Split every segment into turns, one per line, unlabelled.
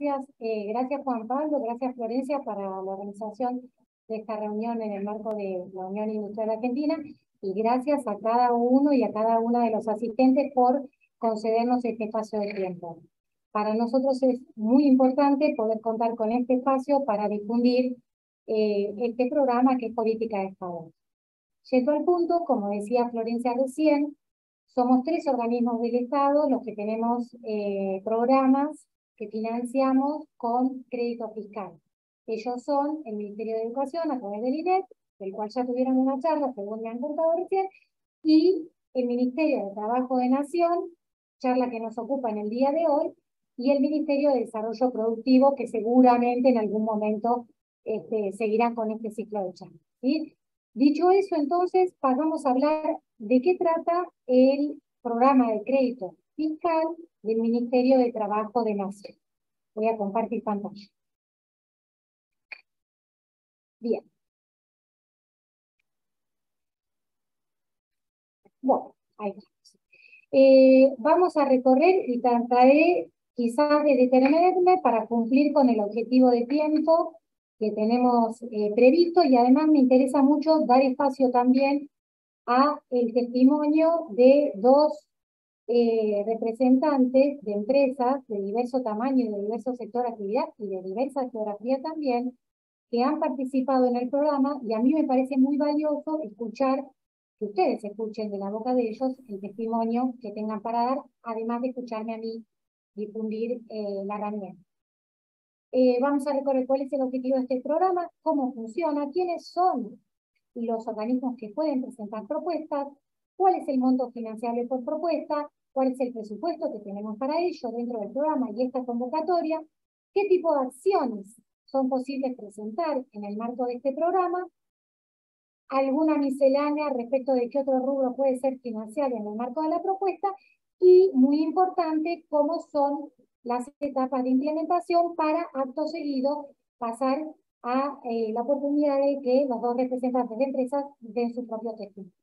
gracias, eh, gracias Juan Pablo, gracias Florencia para la organización de esta reunión en el marco de la Unión Industrial Argentina y gracias a cada uno y a cada una de los asistentes por concedernos este espacio de tiempo. Para nosotros es muy importante poder contar con este espacio para difundir eh, este programa que es Política de Estado. Llegó al punto, como decía Florencia recién, somos tres organismos del Estado los que tenemos eh, programas que financiamos con crédito fiscal. Ellos son el Ministerio de Educación a través del INEP, del cual ya tuvieron una charla, según me han contado recién, y el Ministerio de Trabajo de Nación, charla que nos ocupa en el día de hoy, y el Ministerio de Desarrollo Productivo, que seguramente en algún momento este, seguirán con este ciclo de charla. Dicho eso, entonces, pasamos a hablar de qué trata el programa de crédito fiscal del Ministerio de Trabajo de Nación. Voy a compartir pantalla. Bien. Bueno, ahí vamos. Eh, vamos a recorrer y trataré quizás de detenerme para cumplir con el objetivo de tiempo que tenemos eh, previsto y además me interesa mucho dar espacio también a el testimonio de dos eh, representantes de empresas de diverso tamaño y de diverso sector de actividad y de diversa geografía también, que han participado en el programa y a mí me parece muy valioso escuchar, que ustedes escuchen de la boca de ellos el testimonio que tengan para dar, además de escucharme a mí difundir eh, la herramienta. Eh, vamos a recorrer cuál es el objetivo de este programa, cómo funciona, quiénes son los organismos que pueden presentar propuestas, cuál es el monto financiable por propuesta, cuál es el presupuesto que tenemos para ello dentro del programa y esta convocatoria, qué tipo de acciones son posibles presentar en el marco de este programa, alguna miscelánea respecto de qué otro rubro puede ser financiado en el marco de la propuesta y, muy importante, cómo son las etapas de implementación para, acto seguido, pasar a eh, la oportunidad de que los dos representantes de empresas den su propio testimonio.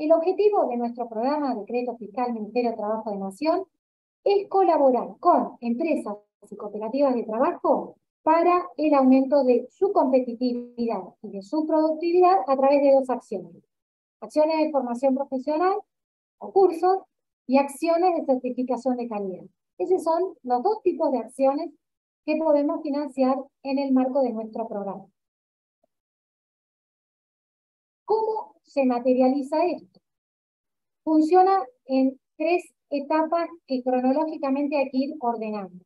El objetivo de nuestro programa de crédito fiscal Ministerio de Trabajo de Nación es colaborar con empresas y cooperativas de trabajo para el aumento de su competitividad y de su productividad a través de dos acciones. Acciones de formación profesional o cursos y acciones de certificación de calidad. Esos son los dos tipos de acciones que podemos financiar en el marco de nuestro programa. Se materializa esto? Funciona en tres etapas que cronológicamente hay que ir ordenando.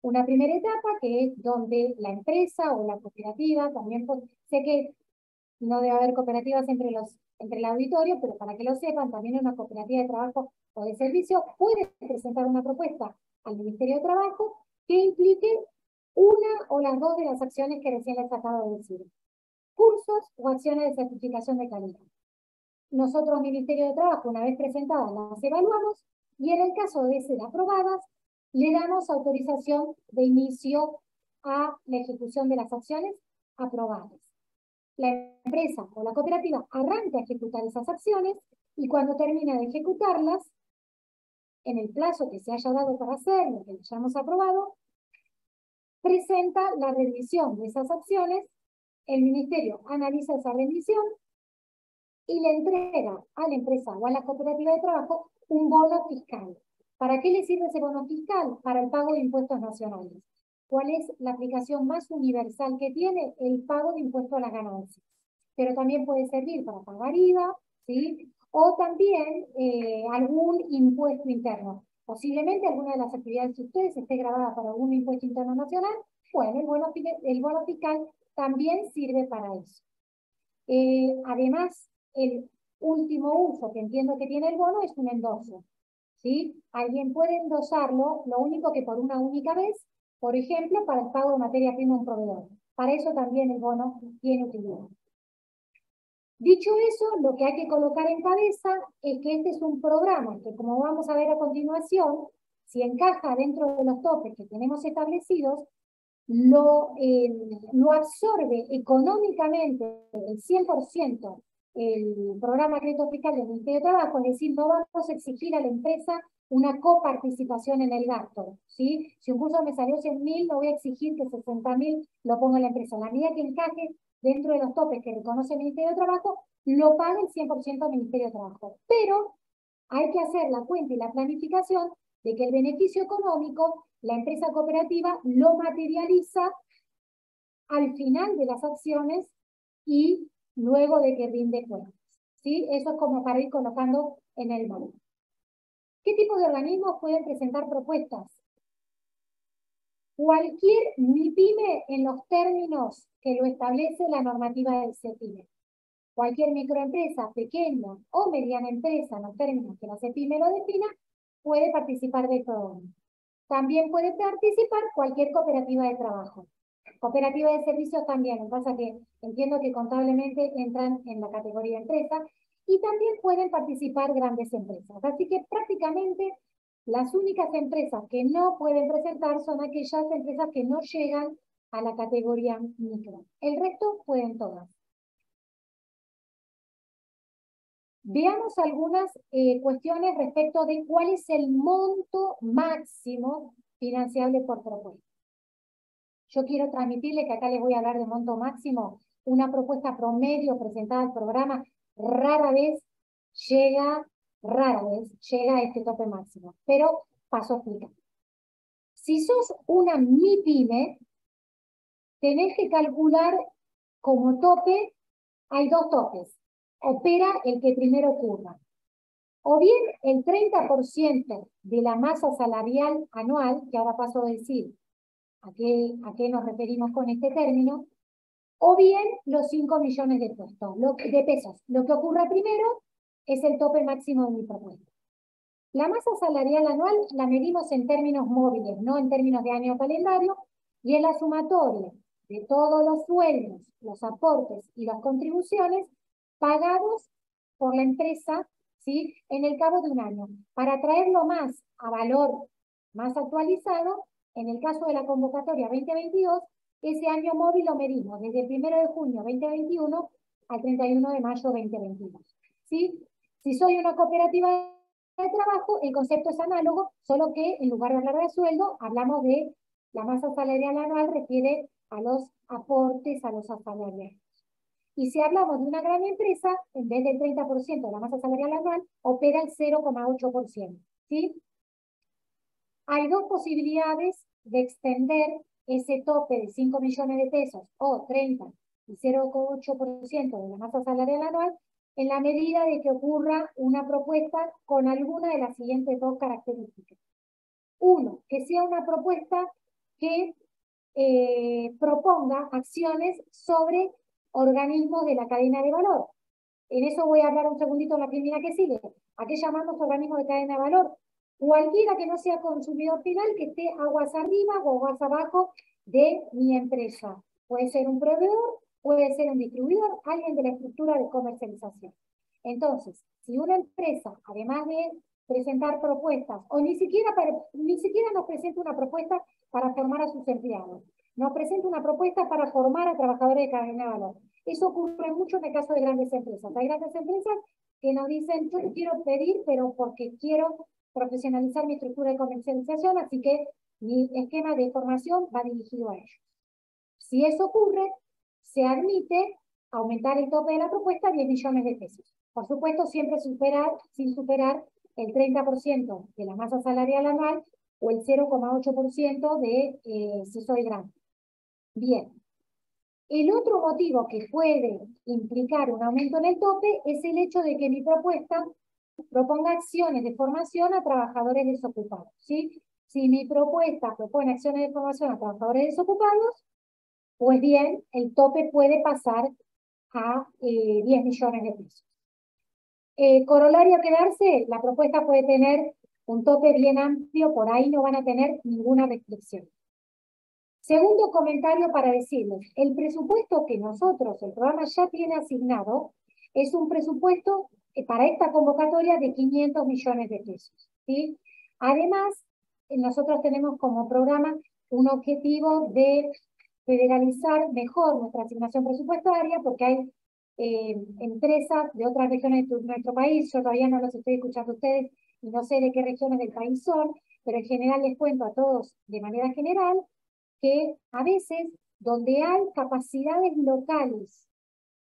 Una primera etapa que es donde la empresa o la cooperativa, también sé que no debe haber cooperativas entre, los, entre el auditorio, pero para que lo sepan, también una cooperativa de trabajo o de servicio puede presentar una propuesta al Ministerio de Trabajo que implique una o las dos de las acciones que recién les acabo de decir. Cursos o acciones de certificación de calidad. Nosotros, Ministerio de Trabajo, una vez presentadas, las evaluamos y en el caso de ser aprobadas, le damos autorización de inicio a la ejecución de las acciones aprobadas. La empresa o la cooperativa arranca a ejecutar esas acciones y cuando termina de ejecutarlas, en el plazo que se haya dado para hacerlo, que ya hemos aprobado, presenta la revisión de esas acciones, el ministerio analiza esa revisión y le entrega a la empresa o a la cooperativa de trabajo un bono fiscal. ¿Para qué le sirve ese bono fiscal? Para el pago de impuestos nacionales. ¿Cuál es la aplicación más universal que tiene? El pago de impuestos a las ganancias. Pero también puede servir para pagar IVA, ¿sí? o también eh, algún impuesto interno. Posiblemente alguna de las actividades de ustedes esté grabada para algún impuesto interno nacional, bueno, el bono, el bono fiscal también sirve para eso. Eh, además, el último uso que entiendo que tiene el bono es un endoso. ¿sí? Alguien puede endosarlo, lo único que por una única vez, por ejemplo, para el pago de materia prima a un proveedor. Para eso también el bono tiene utilidad. Dicho eso, lo que hay que colocar en cabeza es que este es un programa que, como vamos a ver a continuación, si encaja dentro de los topes que tenemos establecidos, lo, eh, lo absorbe económicamente el 100% el programa crédito fiscal del Ministerio de Trabajo, es decir, no vamos a exigir a la empresa una coparticipación en el gasto. ¿sí? Si un curso me salió 100 mil, no voy a exigir que 60 mil lo ponga la empresa. La medida que encaje dentro de los topes que reconoce el Ministerio de Trabajo, lo paga el 100% del Ministerio de Trabajo. Pero hay que hacer la cuenta y la planificación de que el beneficio económico, la empresa cooperativa lo materializa al final de las acciones y luego de que rinde cuentas. ¿sí? Eso es como para ir colocando en el mapa. ¿Qué tipo de organismos pueden presentar propuestas? Cualquier MIPYME en los términos que lo establece la normativa del CEPIME. Cualquier microempresa, pequeña o mediana empresa, en los términos que la CEPIME lo defina, puede participar de todo. También puede participar cualquier cooperativa de trabajo. Cooperativa de servicios también, pasa que entiendo que contablemente entran en la categoría empresa y también pueden participar grandes empresas. Así que prácticamente las únicas empresas que no pueden presentar son aquellas empresas que no llegan a la categoría micro. El resto pueden todas. Veamos algunas eh, cuestiones respecto de cuál es el monto máximo financiable por propuesta. Yo quiero transmitirle que acá les voy a hablar de monto máximo, una propuesta promedio presentada al programa rara vez llega, rara vez llega a este tope máximo, pero paso a explicar. Si sos una MIPYME, tenés que calcular como tope, hay dos topes, opera el que primero ocurra. O bien el 30% de la masa salarial anual, que ahora paso a decir a qué, a qué nos referimos con este término, o bien los 5 millones de, pesos. Lo que ocurra primero es el tope máximo de mi propuesta. La masa salarial anual la medimos en términos móviles, no en términos de año calendario, y es la sumatoria de todos los sueldos, los aportes y las contribuciones pagados por la empresa ¿sí? en el cabo de un año. Para traerlo más a valor más actualizado, en el caso de la convocatoria 2022, ese año móvil lo medimos desde el 1 de junio 2021 al 31 de mayo 2022. ¿Sí? Si soy una cooperativa de trabajo, el concepto es análogo, solo que en lugar de hablar de sueldo, hablamos de la masa salarial anual, refiere a los aportes a los asalariados. Y si hablamos de una gran empresa, en vez del 30% de la masa salarial anual, opera el 0,8%. ¿sí? Hay dos posibilidades de extender ese tope de 5 millones de pesos o 30 y 0,8% de la masa salarial anual en la medida de que ocurra una propuesta con alguna de las siguientes dos características. Uno, que sea una propuesta que eh, proponga acciones sobre organismos de la cadena de valor. En eso voy a hablar un segundito en la primera que sigue. ¿A qué llamamos organismos de cadena de valor? Cualquiera que no sea consumidor final, que esté aguas arriba o aguas abajo de mi empresa. Puede ser un proveedor, puede ser un distribuidor, alguien de la estructura de comercialización. Entonces, si una empresa, además de presentar propuestas, o ni siquiera, ni siquiera nos presenta una propuesta para formar a sus empleados, nos presenta una propuesta para formar a trabajadores de cadena de valor. Eso ocurre mucho en el caso de grandes empresas. Hay grandes empresas que nos dicen, yo quiero pedir, pero porque quiero profesionalizar mi estructura de comercialización, así que mi esquema de formación va dirigido a ello. Si eso ocurre, se admite aumentar el tope de la propuesta a 10 millones de pesos. Por supuesto, siempre superar, sin superar el 30% de la masa salarial anual o el 0,8% de eh, si soy grande. Bien. El otro motivo que puede implicar un aumento en el tope es el hecho de que mi propuesta proponga acciones de formación a trabajadores desocupados. ¿sí? Si mi propuesta propone acciones de formación a trabajadores desocupados, pues bien, el tope puede pasar a 10 eh, millones de pesos. Eh, corolario a quedarse, la propuesta puede tener un tope bien amplio, por ahí no van a tener ninguna restricción. Segundo comentario para decirles, el presupuesto que nosotros, el programa ya tiene asignado, es un presupuesto para esta convocatoria de 500 millones de pesos. ¿sí? Además, nosotros tenemos como programa un objetivo de federalizar mejor nuestra asignación presupuestaria, porque hay eh, empresas de otras regiones de nuestro país, yo todavía no los estoy escuchando a ustedes, y no sé de qué regiones del país son, pero en general les cuento a todos de manera general que a veces donde hay capacidades locales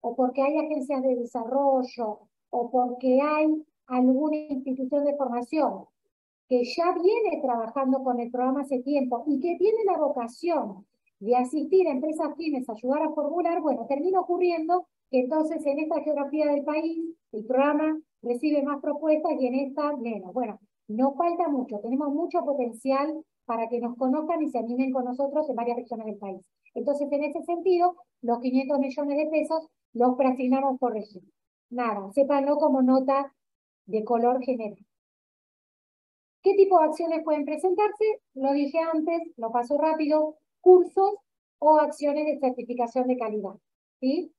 o porque hay agencias de desarrollo o porque hay alguna institución de formación que ya viene trabajando con el programa hace tiempo y que tiene la vocación de asistir a empresas pymes ayudar a formular, bueno, termina ocurriendo que entonces en esta geografía del país el programa recibe más propuestas y en esta menos. Bueno, no falta mucho, tenemos mucho potencial para que nos conozcan y se animen con nosotros en varias regiones del país. Entonces, en ese sentido, los 500 millones de pesos los preasignamos por región. Nada, sépanlo como nota de color general. ¿Qué tipo de acciones pueden presentarse? Lo dije antes, lo paso rápido, cursos o acciones de certificación de calidad. ¿sí?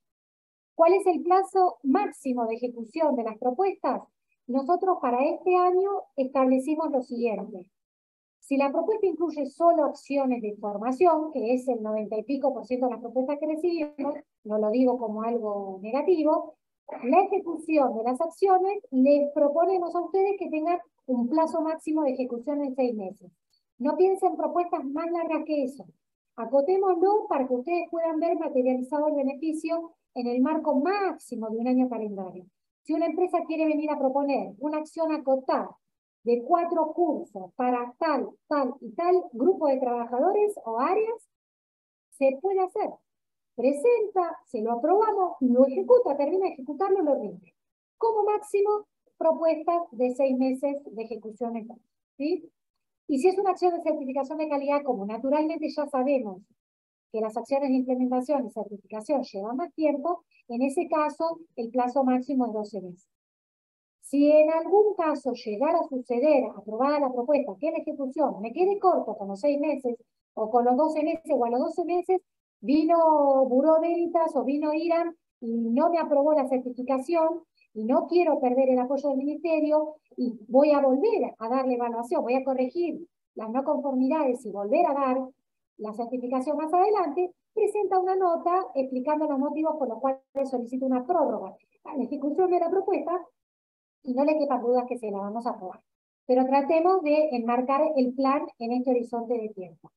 ¿Cuál es el plazo máximo de ejecución de las propuestas? Nosotros para este año establecimos lo siguiente. Si la propuesta incluye solo acciones de formación, que es el 90 y pico por ciento de las propuestas que recibimos, no lo digo como algo negativo, la ejecución de las acciones les proponemos a ustedes que tengan un plazo máximo de ejecución en seis meses. No piensen propuestas más largas que eso. Acotémoslo para que ustedes puedan ver materializado el beneficio en el marco máximo de un año calendario. Si una empresa quiere venir a proponer una acción acotada de cuatro cursos para tal, tal y tal grupo de trabajadores o áreas, se puede hacer. Presenta, se lo aprobamos, lo ejecuta, termina de ejecutarlo, lo rinde. Como máximo, propuestas de seis meses de ejecución en ¿sí? Y si es una acción de certificación de calidad, como naturalmente ya sabemos que las acciones de implementación y certificación llevan más tiempo, en ese caso el plazo máximo es 12 meses. Si en algún caso llegara a suceder, aprobada la propuesta, que la ejecución me quede corto con los 6 meses o con los 12 meses o a los 12 meses, vino Buró Veritas o vino IRAM y no me aprobó la certificación y no quiero perder el apoyo del ministerio y voy a volver a darle evaluación, voy a corregir las no conformidades y volver a dar la certificación más adelante, presenta una nota explicando los motivos por los cuales solicita una prórroga a la ejecución de la propuesta y no le quepa dudas que se la vamos a aprobar. Pero tratemos de enmarcar el plan en este horizonte de tiempo.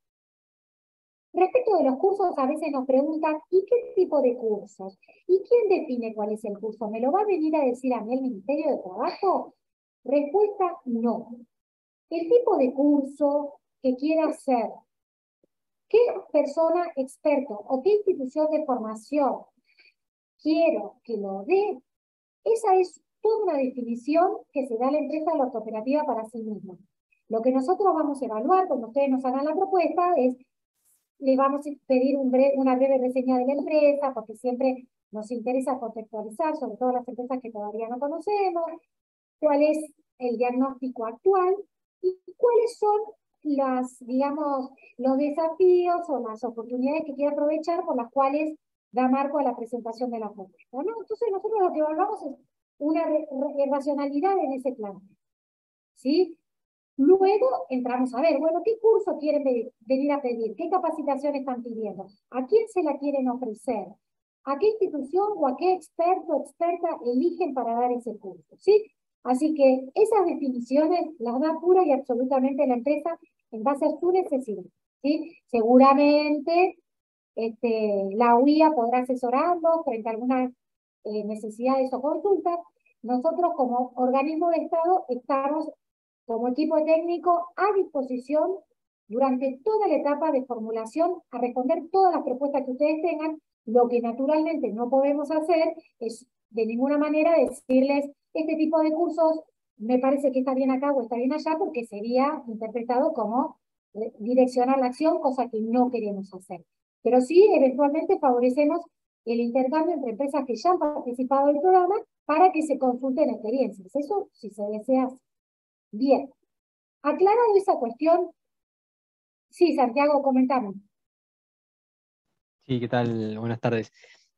Respecto de los cursos, a veces nos preguntan, ¿y qué tipo de cursos? ¿Y quién define cuál es el curso? ¿Me lo va a venir a decir a mí el Ministerio de Trabajo? Respuesta, no. El tipo de curso que quiera hacer ¿Qué persona experto o qué institución de formación quiero que lo dé? Esa es toda una definición que se da a la empresa de la cooperativa para sí misma. Lo que nosotros vamos a evaluar cuando ustedes nos hagan la propuesta es, le vamos a pedir una breve reseña de la empresa, porque siempre nos interesa contextualizar, sobre todo las empresas que todavía no conocemos, cuál es el diagnóstico actual y cuáles son las, digamos, los desafíos o las oportunidades que quiere aprovechar por las cuales da marco a la presentación de la propuesta. ¿no? Entonces nosotros lo que evaluamos es una racionalidad en ese plan. ¿sí? Luego entramos a ver, bueno, ¿qué curso quieren venir a pedir? ¿Qué capacitación están pidiendo? ¿A quién se la quieren ofrecer? ¿A qué institución o a qué experto o experta eligen para dar ese curso? ¿sí? Así que esas definiciones las da pura y absolutamente la empresa en base a su necesidad. ¿sí? Seguramente este, la UIA podrá asesorarlo frente a algunas eh, necesidades o consultas. Nosotros como organismo de Estado estamos como equipo técnico a disposición durante toda la etapa de formulación a responder todas las propuestas que ustedes tengan. Lo que naturalmente no podemos hacer es de ninguna manera decirles este tipo de cursos me parece que está bien acá o está bien allá porque sería interpretado como eh, direccionar la acción, cosa que no queremos hacer. Pero sí, eventualmente favorecemos el intercambio entre empresas que ya han participado del programa para que se consulten experiencias. Eso si se desea. Bien. Aclarado esa cuestión. Sí, Santiago, comentame.
Sí, ¿qué tal? Buenas tardes.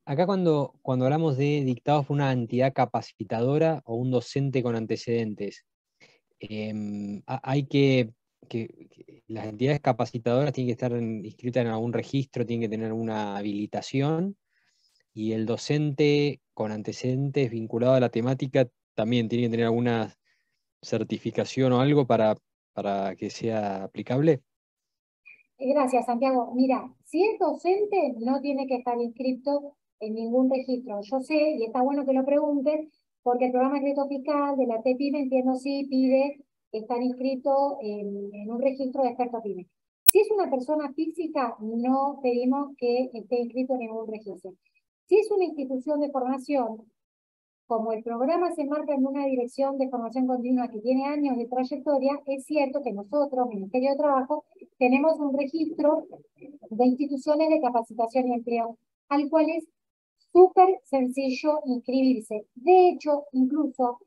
Acá cuando, cuando hablamos de dictados por una entidad capacitadora o un docente con antecedentes, em, hay que, las entidades capacitadoras tienen que estar inscritas en algún registro, tienen que tener una habilitación, y el docente con antecedentes vinculado a la temática también tiene que tener algunas certificación o algo para, para que sea aplicable?
Gracias, Santiago. Mira, si es docente, no tiene que estar inscrito en ningún registro. Yo sé, y está bueno que lo preguntes, porque el programa de crédito fiscal de la TPIME, entiendo sí, pide estar inscrito en, un registro de experto PYME. Si es una persona física, no pedimos que esté inscrito en ningún registro. Si es una institución de formación, como el programa se marca en una dirección de formación continua que tiene años de trayectoria, es cierto que nosotros, Ministerio de Trabajo, tenemos un registro de instituciones de capacitación y empleo, al cual es súper sencillo inscribirse. De hecho, incluso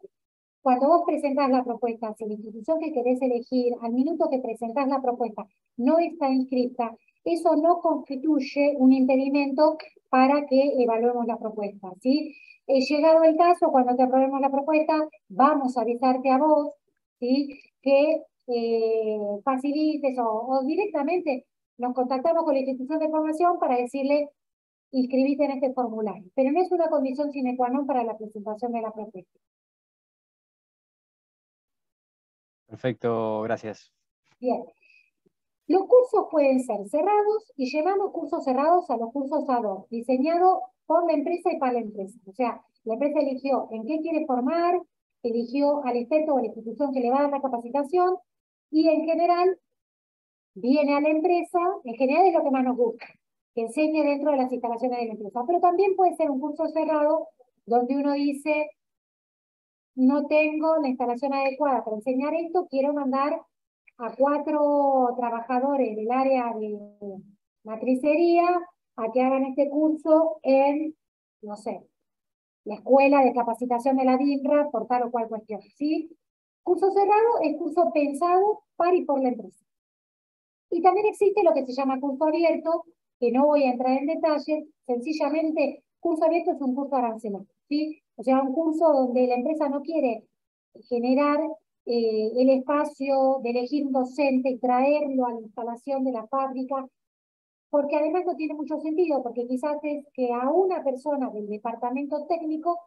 cuando vos presentás la propuesta, si la institución que querés elegir, al minuto que presentás la propuesta, no está inscrita, eso no constituye un impedimento para que evaluemos la propuesta. ¿sí? Eh, llegado el caso, cuando te aprobemos la propuesta, vamos a avisarte a vos ¿sí? que eh, facilites o, directamente nos contactamos con la institución de formación para decirle inscribite en este formulario. Pero no es una condición sine qua non para la presentación de la propuesta.
Perfecto, gracias.
Bien. Los cursos pueden ser cerrados y llevamos cursos cerrados a los cursos ad hoc, diseñados por la empresa y para la empresa. O sea, la empresa eligió en qué quiere formar, eligió al experto o la institución que le va a dar la capacitación y en general viene a la empresa, en general es lo que más nos gusta, que enseñe dentro de las instalaciones de la empresa. Pero también puede ser un curso cerrado donde uno dice, no tengo la instalación adecuada para enseñar esto, quiero mandar a cuatro trabajadores del área de matricería a que hagan este curso en, no sé, la escuela de capacitación de la DINRA por tal o cual cuestión. ¿sí? Curso cerrado es curso pensado para y por la empresa. Y también existe lo que se llama curso abierto, que no voy a entrar en detalle, sencillamente curso abierto es un curso arancelado, ¿sí? O sea, un curso donde la empresa no quiere generar eh, el espacio de elegir un docente y traerlo a la instalación de la fábrica, porque además no tiene mucho sentido, porque quizás es que a una persona del departamento técnico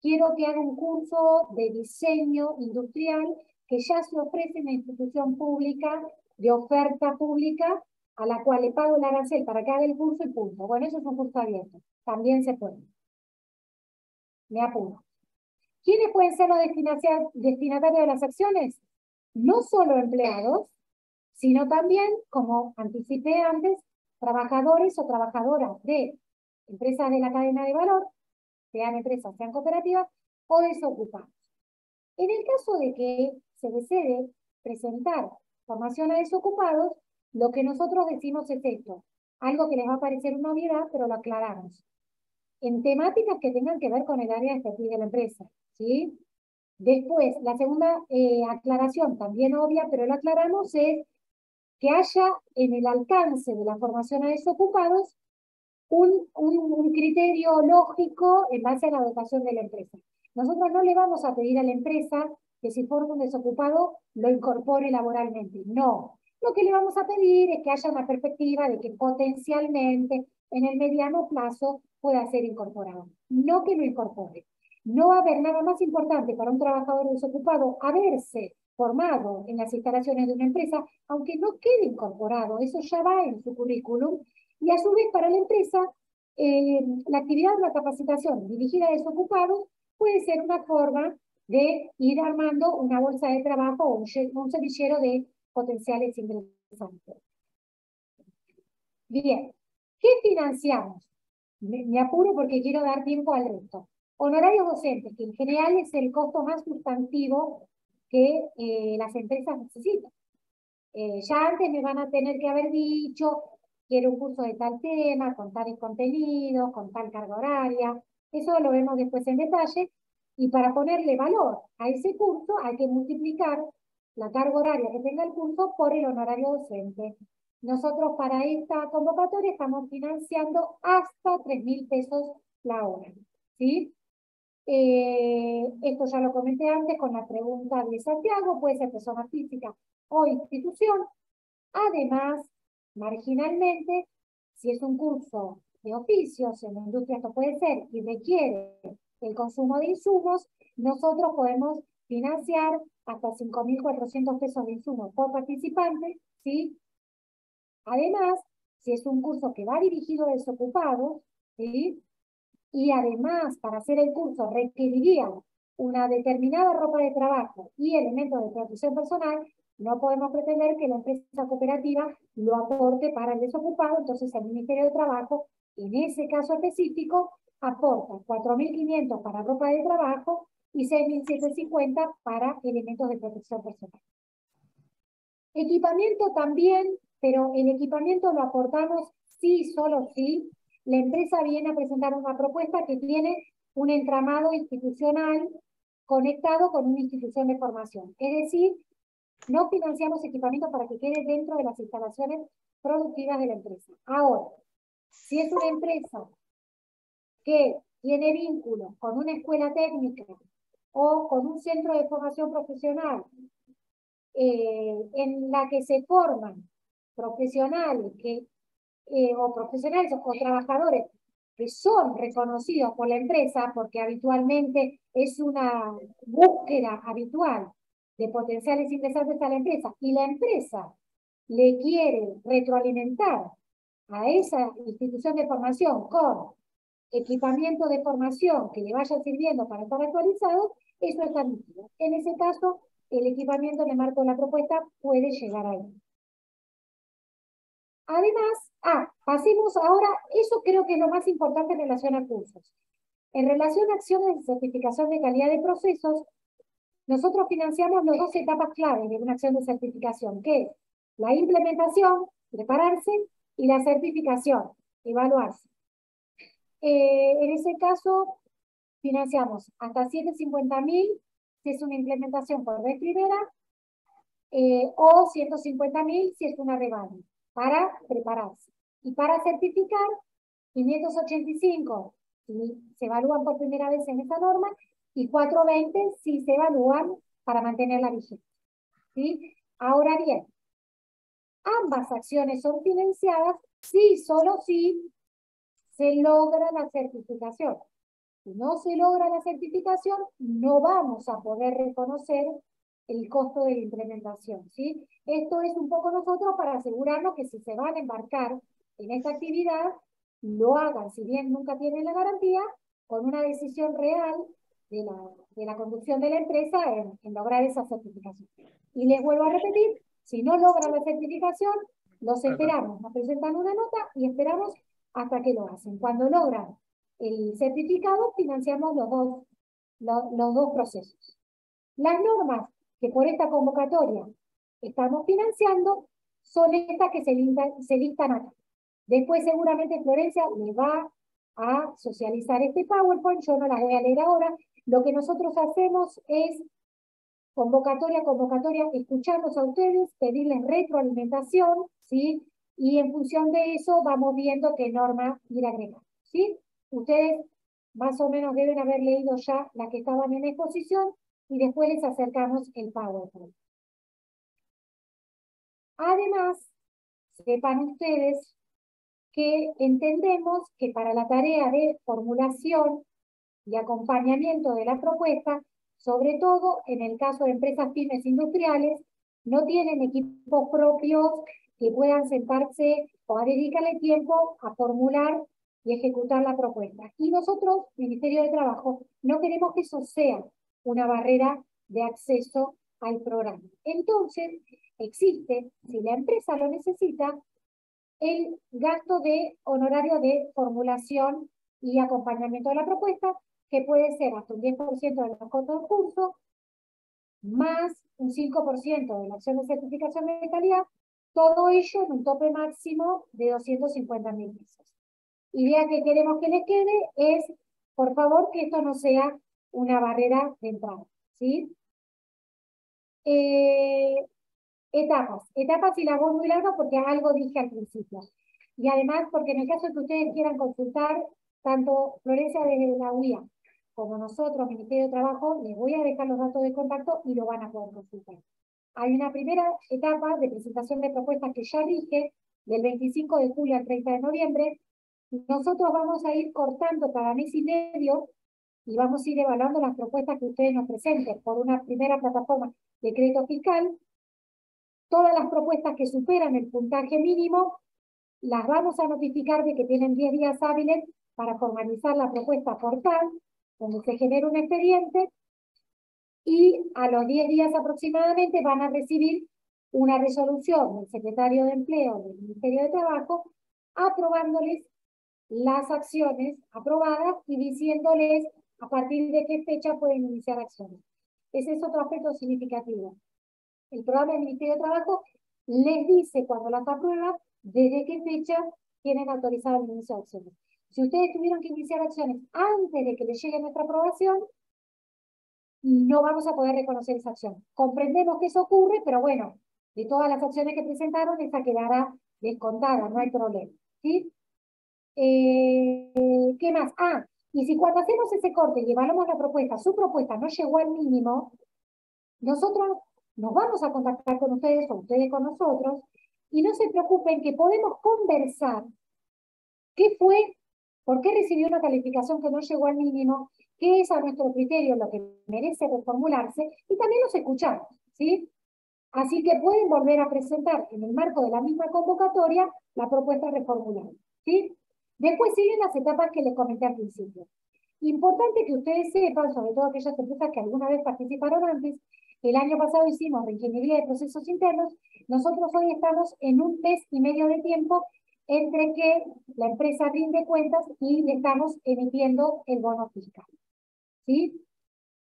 quiero que haga un curso de diseño industrial que ya se ofrece en la institución pública, de oferta pública, a la cual le pago el arancel para que haga el curso y punto. Bueno, eso es un curso abierto. También se puede. Me apuro. ¿Quiénes pueden ser los destinatarios de las acciones? No solo empleados, sino también, como anticipé antes, trabajadores o trabajadoras de empresas de la cadena de valor, sean empresas, sean cooperativas, o desocupados. En el caso de que se desee presentar formación a desocupados, lo que nosotros decimos es esto, algo que les va a parecer una obviedad, pero lo aclaramos. En temáticas que tengan que ver con el área de expertise de la empresa. ¿Sí? Después, la segunda eh, aclaración, también obvia, pero la aclaramos, es que haya en el alcance de la formación a desocupados un, un, criterio lógico en base a la dotación de la empresa. Nosotros no le vamos a pedir a la empresa que si forma un desocupado lo incorpore laboralmente. No. Lo que le vamos a pedir es que haya una perspectiva de que potencialmente en el mediano plazo pueda ser incorporado. No que lo incorpore. No va a haber nada más importante para un trabajador desocupado haberse formado en las instalaciones de una empresa, aunque no quede incorporado, eso ya va en su currículum, y a su vez para la empresa, eh, la actividad de la capacitación dirigida a desocupados puede ser una forma de ir armando una bolsa de trabajo o un, semillero de potenciales ingresantes. Bien, ¿qué financiamos? me apuro porque quiero dar tiempo al resto. Honorarios docentes, que en general es el costo más sustantivo que eh, las empresas necesitan. Eh, ya antes me van a tener que haber dicho, quiero un curso de tal tema, con tales contenidos, con tal carga horaria. Eso lo vemos después en detalle. Y para ponerle valor a ese curso hay que multiplicar la carga horaria que tenga el curso por el honorario docente. Nosotros para esta convocatoria estamos financiando hasta 3 mil pesos la hora. ¿sí? Eh, esto ya lo comenté antes con la pregunta de Santiago, puede ser persona física o institución. Además, marginalmente, si es un curso de oficios, en la industria esto puede ser y requiere el consumo de insumos, nosotros podemos financiar hasta 5.400 pesos de insumos por participante, ¿sí? Además, si es un curso que va dirigido a desocupados, ¿sí? Y además, para hacer el curso requeriría una determinada ropa de trabajo y elementos de protección personal, no podemos pretender que la empresa cooperativa lo aporte para el desocupado, entonces el Ministerio de Trabajo, en ese caso específico, aporta 4.500 para ropa de trabajo y 6.750 para elementos de protección personal. Equipamiento también, pero el equipamiento lo aportamos sí, solo sí. La empresa viene a presentar una propuesta que tiene un entramado institucional conectado con una institución de formación. Es decir, no financiamos equipamiento para que quede dentro de las instalaciones productivas de la empresa. Ahora, si es una empresa que tiene vínculo con una escuela técnica o con un centro de formación profesional eh, en la que se forman profesionales que, eh, o profesionales o trabajadores que son reconocidos por la empresa porque habitualmente es una búsqueda habitual de potenciales interesantes a la empresa y la empresa le quiere retroalimentar a esa institución de formación con equipamiento de formación que le vaya sirviendo para estar actualizado, eso está nítido. En ese caso, el equipamiento en el marco de la propuesta puede llegar ahí. Además, ah, pasemos ahora, eso creo que es lo más importante en relación a cursos. En relación a acciones de certificación de calidad de procesos, nosotros financiamos las dos etapas claves de una acción de certificación, que es la implementación, prepararse, y la certificación, evaluarse. Eh, en ese caso, financiamos hasta 150 mil si es una implementación por vez primera eh, o 150 mil si es una rebanda para prepararse. Y para certificar, 585 si se evalúan por primera vez en esa norma y 420 si se evalúan para mantener la vigencia. ¿sí? Ahora bien, ambas acciones son financiadas si, solo si se logra la certificación. Si no se logra la certificación, no vamos a poder reconocer el costo de la implementación. ¿sí? Esto es un poco nosotros para asegurarnos que si se van a embarcar en esta actividad, lo hagan, si bien nunca tienen la garantía, con una decisión real de la, de la conducción de la empresa en, en lograr esa certificación. Y les vuelvo a repetir, si no logran la certificación, los esperamos, nos presentan una nota y esperamos hasta que lo hacen. Cuando logran el certificado, financiamos los dos, los, dos procesos. Las normas que por esta convocatoria estamos financiando son estas que se, listan acá. Después seguramente Florencia le va a socializar este PowerPoint, yo no las voy a leer ahora. Lo que nosotros hacemos es convocatoria, convocatoria, escucharlos a ustedes, pedirles retroalimentación, ¿sí? Y en función de eso vamos viendo qué norma ir agregando, ¿sí? Ustedes más o menos deben haber leído ya las que estaban en exposición y después les acercamos el PowerPoint. Además, sepan ustedes que entendemos que para la tarea de formulación y acompañamiento de la propuesta, sobre todo en el caso de empresas pymes industriales, no tienen equipos propios que puedan sentarse o a dedicarle tiempo a formular y ejecutar la propuesta. Y nosotros, Ministerio de Trabajo, no queremos que eso sea una barrera de acceso al programa. Entonces, existe, si la empresa lo necesita, el gasto de honorario de formulación y acompañamiento de la propuesta, que puede ser hasta un 10% de los costos del curso, más un 5% de la acción de certificación de calidad, todo ello en un tope máximo de 250 mil pesos. Idea que queremos que les quede es, por favor, que esto no sea una barrera de entrada. ¿sí? Eh, etapas. Etapas y la voz muy larga porque algo dije al principio. Y además, porque en el caso que ustedes quieran consultar, tanto Florencia desde la UIA como nosotros, Ministerio de Trabajo, les voy a dejar los datos de contacto y lo van a poder consultar. Hay una primera etapa de presentación de propuestas que ya dije, del 25 de julio al 30 de noviembre. Nosotros vamos a ir cortando cada mes y medio y vamos a ir evaluando las propuestas que ustedes nos presenten por una primera plataforma de crédito fiscal. Todas las propuestas que superan el puntaje mínimo las vamos a notificar de que tienen 10 días hábiles para formalizar la propuesta portal, donde se genera un expediente, y a los 10 días aproximadamente van a recibir una resolución del secretario de Empleo del Ministerio de Trabajo aprobándoles las acciones aprobadas y diciéndoles a partir de qué fecha pueden iniciar acciones. Ese es otro aspecto significativo. El programa del Ministerio de Trabajo les dice cuando las aprueba desde qué fecha tienen autorizado el inicio de acciones. Si ustedes tuvieron que iniciar acciones antes de que les llegue nuestra aprobación, no vamos a poder reconocer esa acción. Comprendemos que eso ocurre, pero bueno, de todas las acciones que presentaron, esa quedará descontada, no hay problema. ¿sí? Eh, ¿Qué más? Ah, y si cuando hacemos ese corte y evaluamos la propuesta, su propuesta no llegó al mínimo, nosotros nos vamos a contactar con ustedes o ustedes con nosotros y no se preocupen que podemos conversar qué fue, por qué recibió una calificación que no llegó al mínimo, qué es a nuestro criterio lo que merece reformularse y también los escuchamos, ¿sí? Así que pueden volver a presentar en el marco de la misma convocatoria la propuesta reformulada. ¿sí? Después siguen las etapas que les comenté al principio. Importante que ustedes sepan, sobre todo aquellas empresas que alguna vez participaron antes, el año pasado hicimos ingeniería de procesos internos, nosotros hoy estamos en un mes y medio de tiempo entre que la empresa rinde cuentas y le estamos emitiendo el bono fiscal. ¿Sí?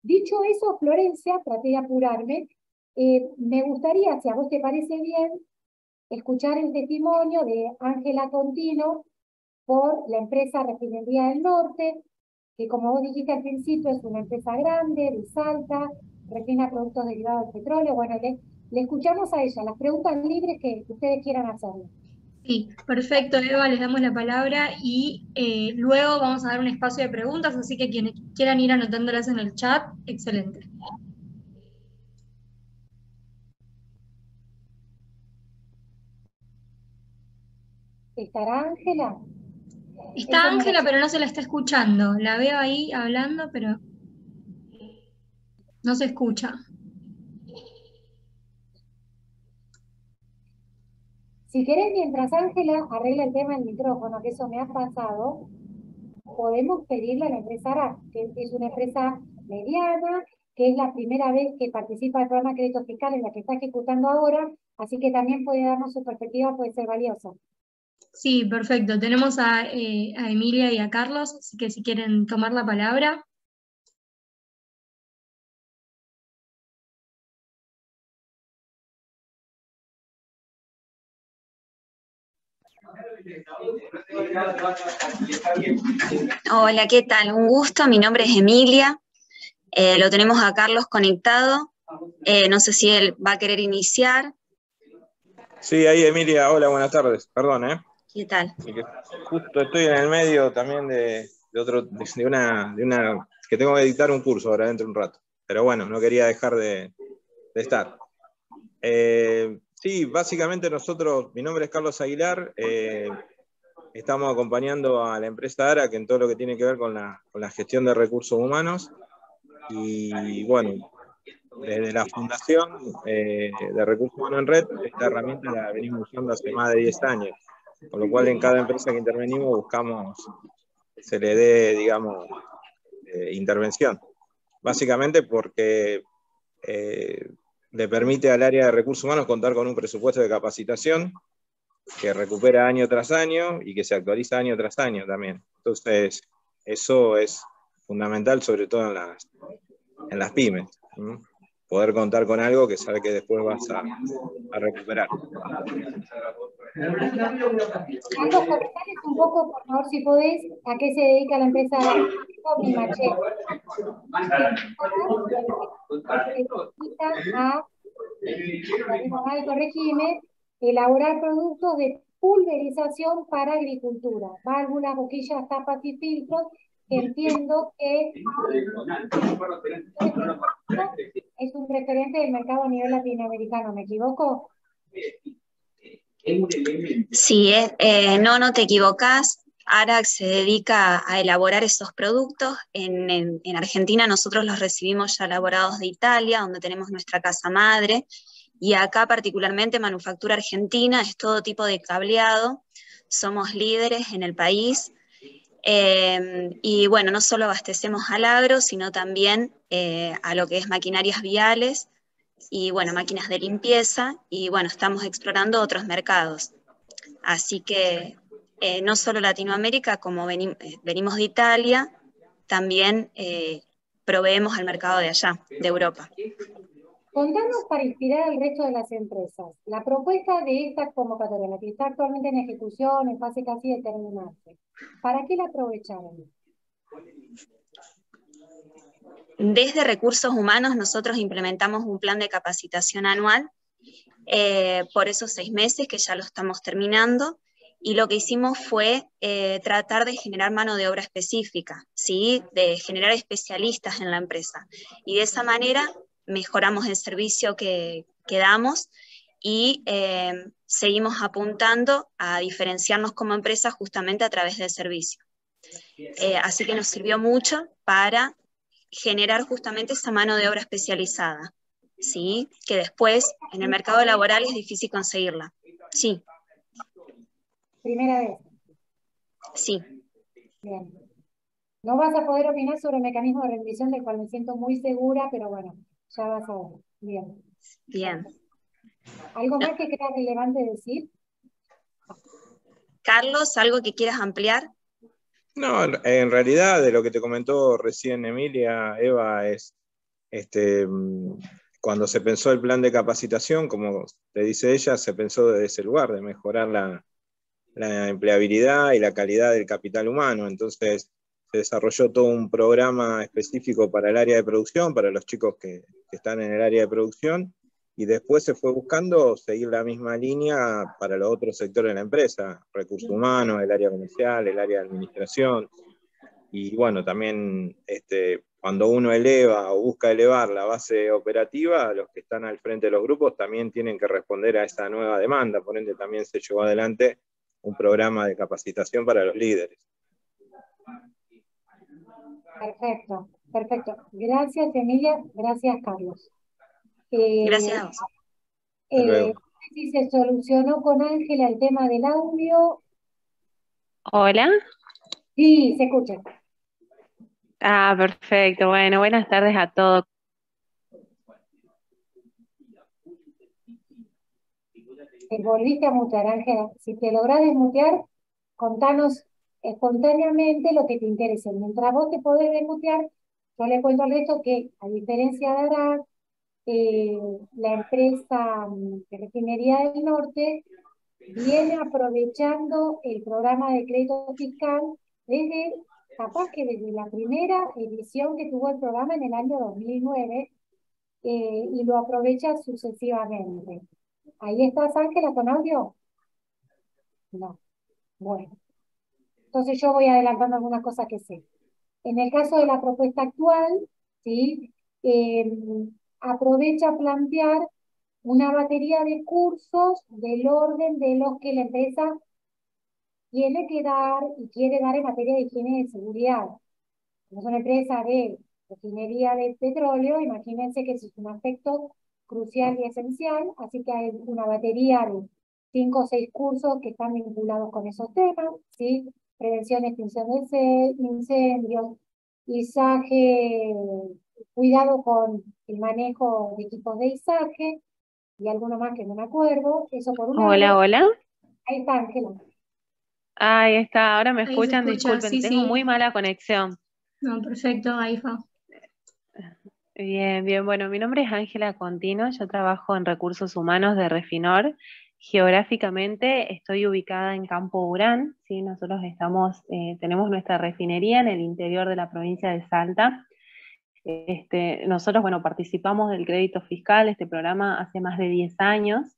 Dicho eso, Florencia, traté de apurarme, eh, me gustaría, si a vos te parece bien, escuchar el testimonio de Ángela Contino por la empresa Refinería del Norte, que como vos dijiste al principio es una empresa grande, de Salta, refina productos derivados del petróleo. Bueno, le, escuchamos a ella las preguntas libres que ustedes quieran hacer.
Sí, perfecto, Eva, les damos la palabra y eh, luego vamos a dar un espacio de preguntas, así que quienes quieran ir anotándolas en el chat, excelente.
¿Estará Ángela?
Está Ángela, pero no se la está escuchando. La veo ahí hablando, pero no se escucha.
Si querés, mientras Ángela arregla el tema del micrófono, que eso me ha pasado, podemos pedirle a la empresa ARA, que es una empresa mediana, que es la primera vez que participa del programa de crédito fiscal en la que está ejecutando ahora, así que también puede darnos su perspectiva, puede ser valiosa.
Sí, perfecto. Tenemos eh, a, Emilia y a Carlos, así que si quieren tomar la palabra.
Hola, ¿qué tal? Un gusto, mi nombre es Emilia. Eh, lo tenemos a Carlos conectado. Eh, no sé si él va a querer iniciar.
Sí, ahí Emilia, hola, buenas tardes. Perdón, ¿eh?
¿Qué tal?
Justo estoy en el medio también de, otro, de, una, de una, que tengo que editar un curso ahora dentro de un rato. Pero bueno, no quería dejar de, estar. Eh, sí, básicamente nosotros, mi nombre es Carlos Aguilar, eh, estamos acompañando a la empresa ARA que en todo lo que tiene que ver con la, con la gestión de recursos humanos. Y bueno, desde la Fundación eh, de Recursos Humanos en Red, esta herramienta la venimos usando hace más de 10 años. Con lo cual en cada empresa que intervenimos buscamos se le dé, digamos, eh, intervención. Básicamente porque eh, le permite al área de recursos humanos contar con un presupuesto de capacitación que recupera año tras año y que se actualiza año tras año también. Entonces, eso es fundamental, sobre todo en las, en las pymes poder contar con algo que sabe que después vas a, a recuperar.
Un poco, por favor, si podés, a qué se dedica la empresa Omimache. a, corregime, elaborar productos de pulverización para agricultura, válvulas, boquillas, tapas y filtros entiendo que es un referente del mercado a nivel latinoamericano, ¿me equivoco?
Sí, eh, no, no te equivocas. ARAC se dedica a elaborar esos productos. En, Argentina nosotros los recibimos ya elaborados de Italia, donde tenemos nuestra casa madre, y acá particularmente Manufactura Argentina es todo tipo de cableado. Somos líderes en el país. Eh, y bueno, no solo abastecemos al agro, sino también eh, a lo que es maquinarias viales y bueno, máquinas de limpieza. Y bueno, estamos explorando otros mercados. Así que eh, no solo Latinoamérica, como eh, venimos de Italia, también eh, proveemos al mercado de allá, de Europa.
Contanos para inspirar al resto de las empresas. La propuesta de esta convocatoria, que está actualmente en ejecución, en fase casi de terminarse, ¿para qué la aprovecharon?
Desde Recursos Humanos nosotros implementamos un plan de capacitación anual por esos seis meses que ya lo estamos terminando y lo que hicimos fue eh, tratar de generar mano de obra específica, ¿sí? de generar especialistas en la empresa. Y de esa manera mejoramos el servicio que, que damos y eh, seguimos apuntando a diferenciarnos como empresa justamente a través del servicio. Eh, así que nos sirvió mucho para generar justamente esa mano de obra especializada, ¿sí? que después en el mercado laboral es difícil conseguirla. Sí.
Primera vez.
Sí.
Bien. No vas a poder opinar sobre el mecanismo de rendición del cual me siento muy segura, pero bueno, ya vas a ver. Bien.
Bien.
¿Algo más que creas relevante decir?
Carlos, ¿algo que quieras ampliar?
No, en realidad de lo que te comentó recién Emilia, Eva, es este, cuando se pensó el plan de capacitación, como te dice ella, se pensó desde ese lugar, de mejorar la, la empleabilidad y la calidad del capital humano. Entonces se desarrolló todo un programa específico para el área de producción, para los chicos que, están en el área de producción, y después se fue buscando seguir la misma línea para los otros sectores de la empresa, recursos humanos, el área comercial, el área de administración. Y bueno, también este, cuando uno eleva o busca elevar la base operativa, los que están al frente de los grupos también tienen que responder a esa nueva demanda, por ende también se llevó adelante un programa de capacitación para los líderes.
Perfecto, perfecto. Gracias, Emilia. Gracias, Carlos.
Eh, Gracias.
Eh, si se solucionó con Ángela el tema del audio.
Hola.
Sí, se escucha.
Ah, perfecto. Bueno, buenas tardes a todos.
te volviste a mutear, Ángela. Si te logras desmutear, contanos espontáneamente lo que te interese. Mientras vos te podés desmutear, yo le cuento al resto que, a diferencia de ARAC, eh, la empresa de refinería del norte viene aprovechando el programa de crédito fiscal desde, capaz que desde la primera edición que tuvo el programa en el año 2009, eh, y lo aprovecha sucesivamente. ¿Ahí estás, Ángela, con audio? No. Bueno. Entonces yo voy adelantando algunas cosas que sé. En el caso de la propuesta actual, ¿sí? Em, aprovecha plantear una batería de cursos del orden de los que la empresa tiene que dar y quiere dar en materia de higiene de seguridad. Como es una empresa de refinería de petróleo, imagínense que es un aspecto crucial y esencial, así que hay una batería de cinco o seis cursos que están vinculados con esos temas, ¿sí? Prevención, extinción de incendios, izaje, cuidado con el manejo de equipos de izaje, y alguno más que no me acuerdo, eso por un
Hola, hola.
Ahí está, Ángela.
Ahí está, ahora me escuchan, disculpen, tengo muy mala conexión.
No, perfecto, ahí va.
Bien, bien. Bueno, mi nombre es Ángela Contino, yo trabajo en recursos humanos de Refinor. Geográficamente estoy ubicada en Campo Urán, ¿sí? nosotros estamos, eh, tenemos nuestra refinería en el interior de la provincia de Salta. Este, nosotros, bueno, participamos del crédito fiscal, este programa hace más de 10 años.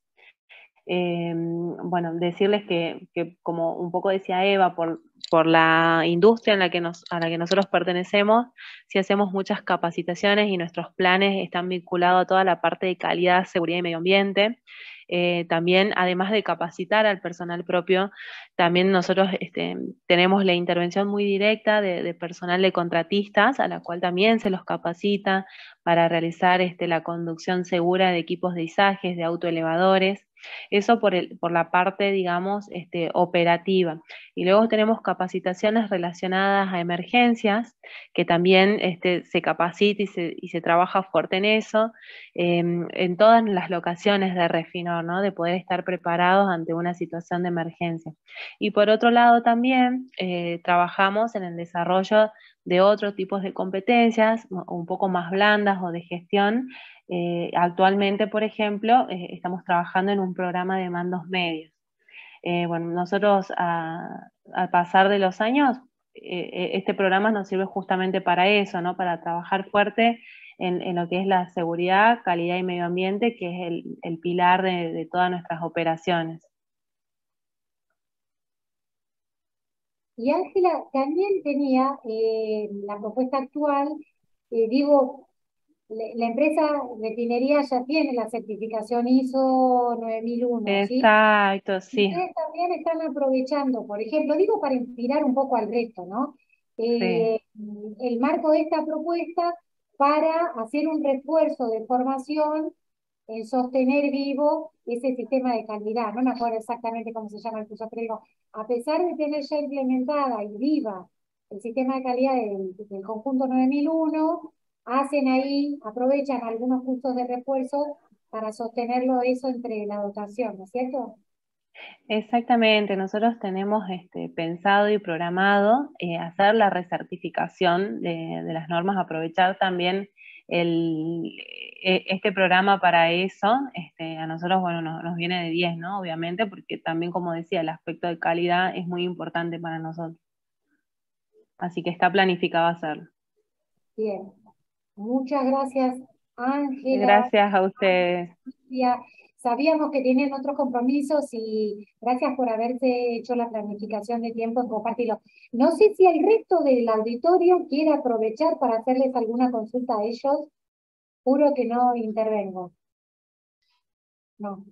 Em, bueno, decirles que, como un poco decía Eva, por, por la industria en la que nos, a la que nosotros pertenecemos, si hacemos muchas capacitaciones y nuestros planes están vinculados a toda la parte de calidad, seguridad y medio ambiente. Eh, también, además de capacitar al personal propio, también nosotros este, tenemos la intervención muy directa de, personal de contratistas, a la cual también se los capacita para realizar este, la conducción segura de equipos de izajes, de autoelevadores. Eso por, el, por la parte, digamos, este, operativa. Y luego tenemos capacitaciones relacionadas a emergencias, que también este, se capacita y se, y se, trabaja fuerte en eso, em, en todas las locaciones de Refinor, ¿no? de poder estar preparados ante una situación de emergencia. Y por otro lado también eh, trabajamos en el desarrollo de otros tipos de competencias, un poco más blandas o de gestión, eh, actualmente, por ejemplo, eh, estamos trabajando en un programa de mandos medios. Eh, bueno, nosotros al pasar de los años, este programa nos sirve justamente para eso, ¿no? Para trabajar fuerte en, lo que es la seguridad, calidad y medio ambiente, que es el, pilar de, todas nuestras operaciones.
Y Ángela también tenía la propuesta actual, digo, la empresa refinería ya tiene la certificación ISO 9001.
Exacto, sí.
Ustedes también están aprovechando, por ejemplo, digo para inspirar un poco al resto, ¿no? Eh, el marco de esta propuesta para hacer un refuerzo de formación en sostener vivo ese sistema de calidad. No me acuerdo exactamente cómo se llama el curso, pero a pesar de tener ya implementada y viva el sistema de calidad del, del conjunto 9001, hacen ahí, aprovechan algunos cursos de refuerzo para sostenerlo eso entre la dotación, ¿no es cierto?
Exactamente, nosotros tenemos este, pensado y programado eh, hacer la recertificación de, las normas, aprovechar también el, e, este programa para eso. Este, a nosotros, bueno, nos, nos viene de 10, ¿no? Obviamente, porque también, como decía, el aspecto de calidad es muy importante para nosotros. Así que está planificado hacerlo.
Bien, Muchas gracias, Ángela.
Gracias a ustedes.
Sabíamos que tienen otros compromisos y gracias por haberse hecho la planificación de tiempo en compartirlo. No sé si el resto del auditorio quiere aprovechar para hacerles alguna consulta a ellos. Juro que no intervengo. No.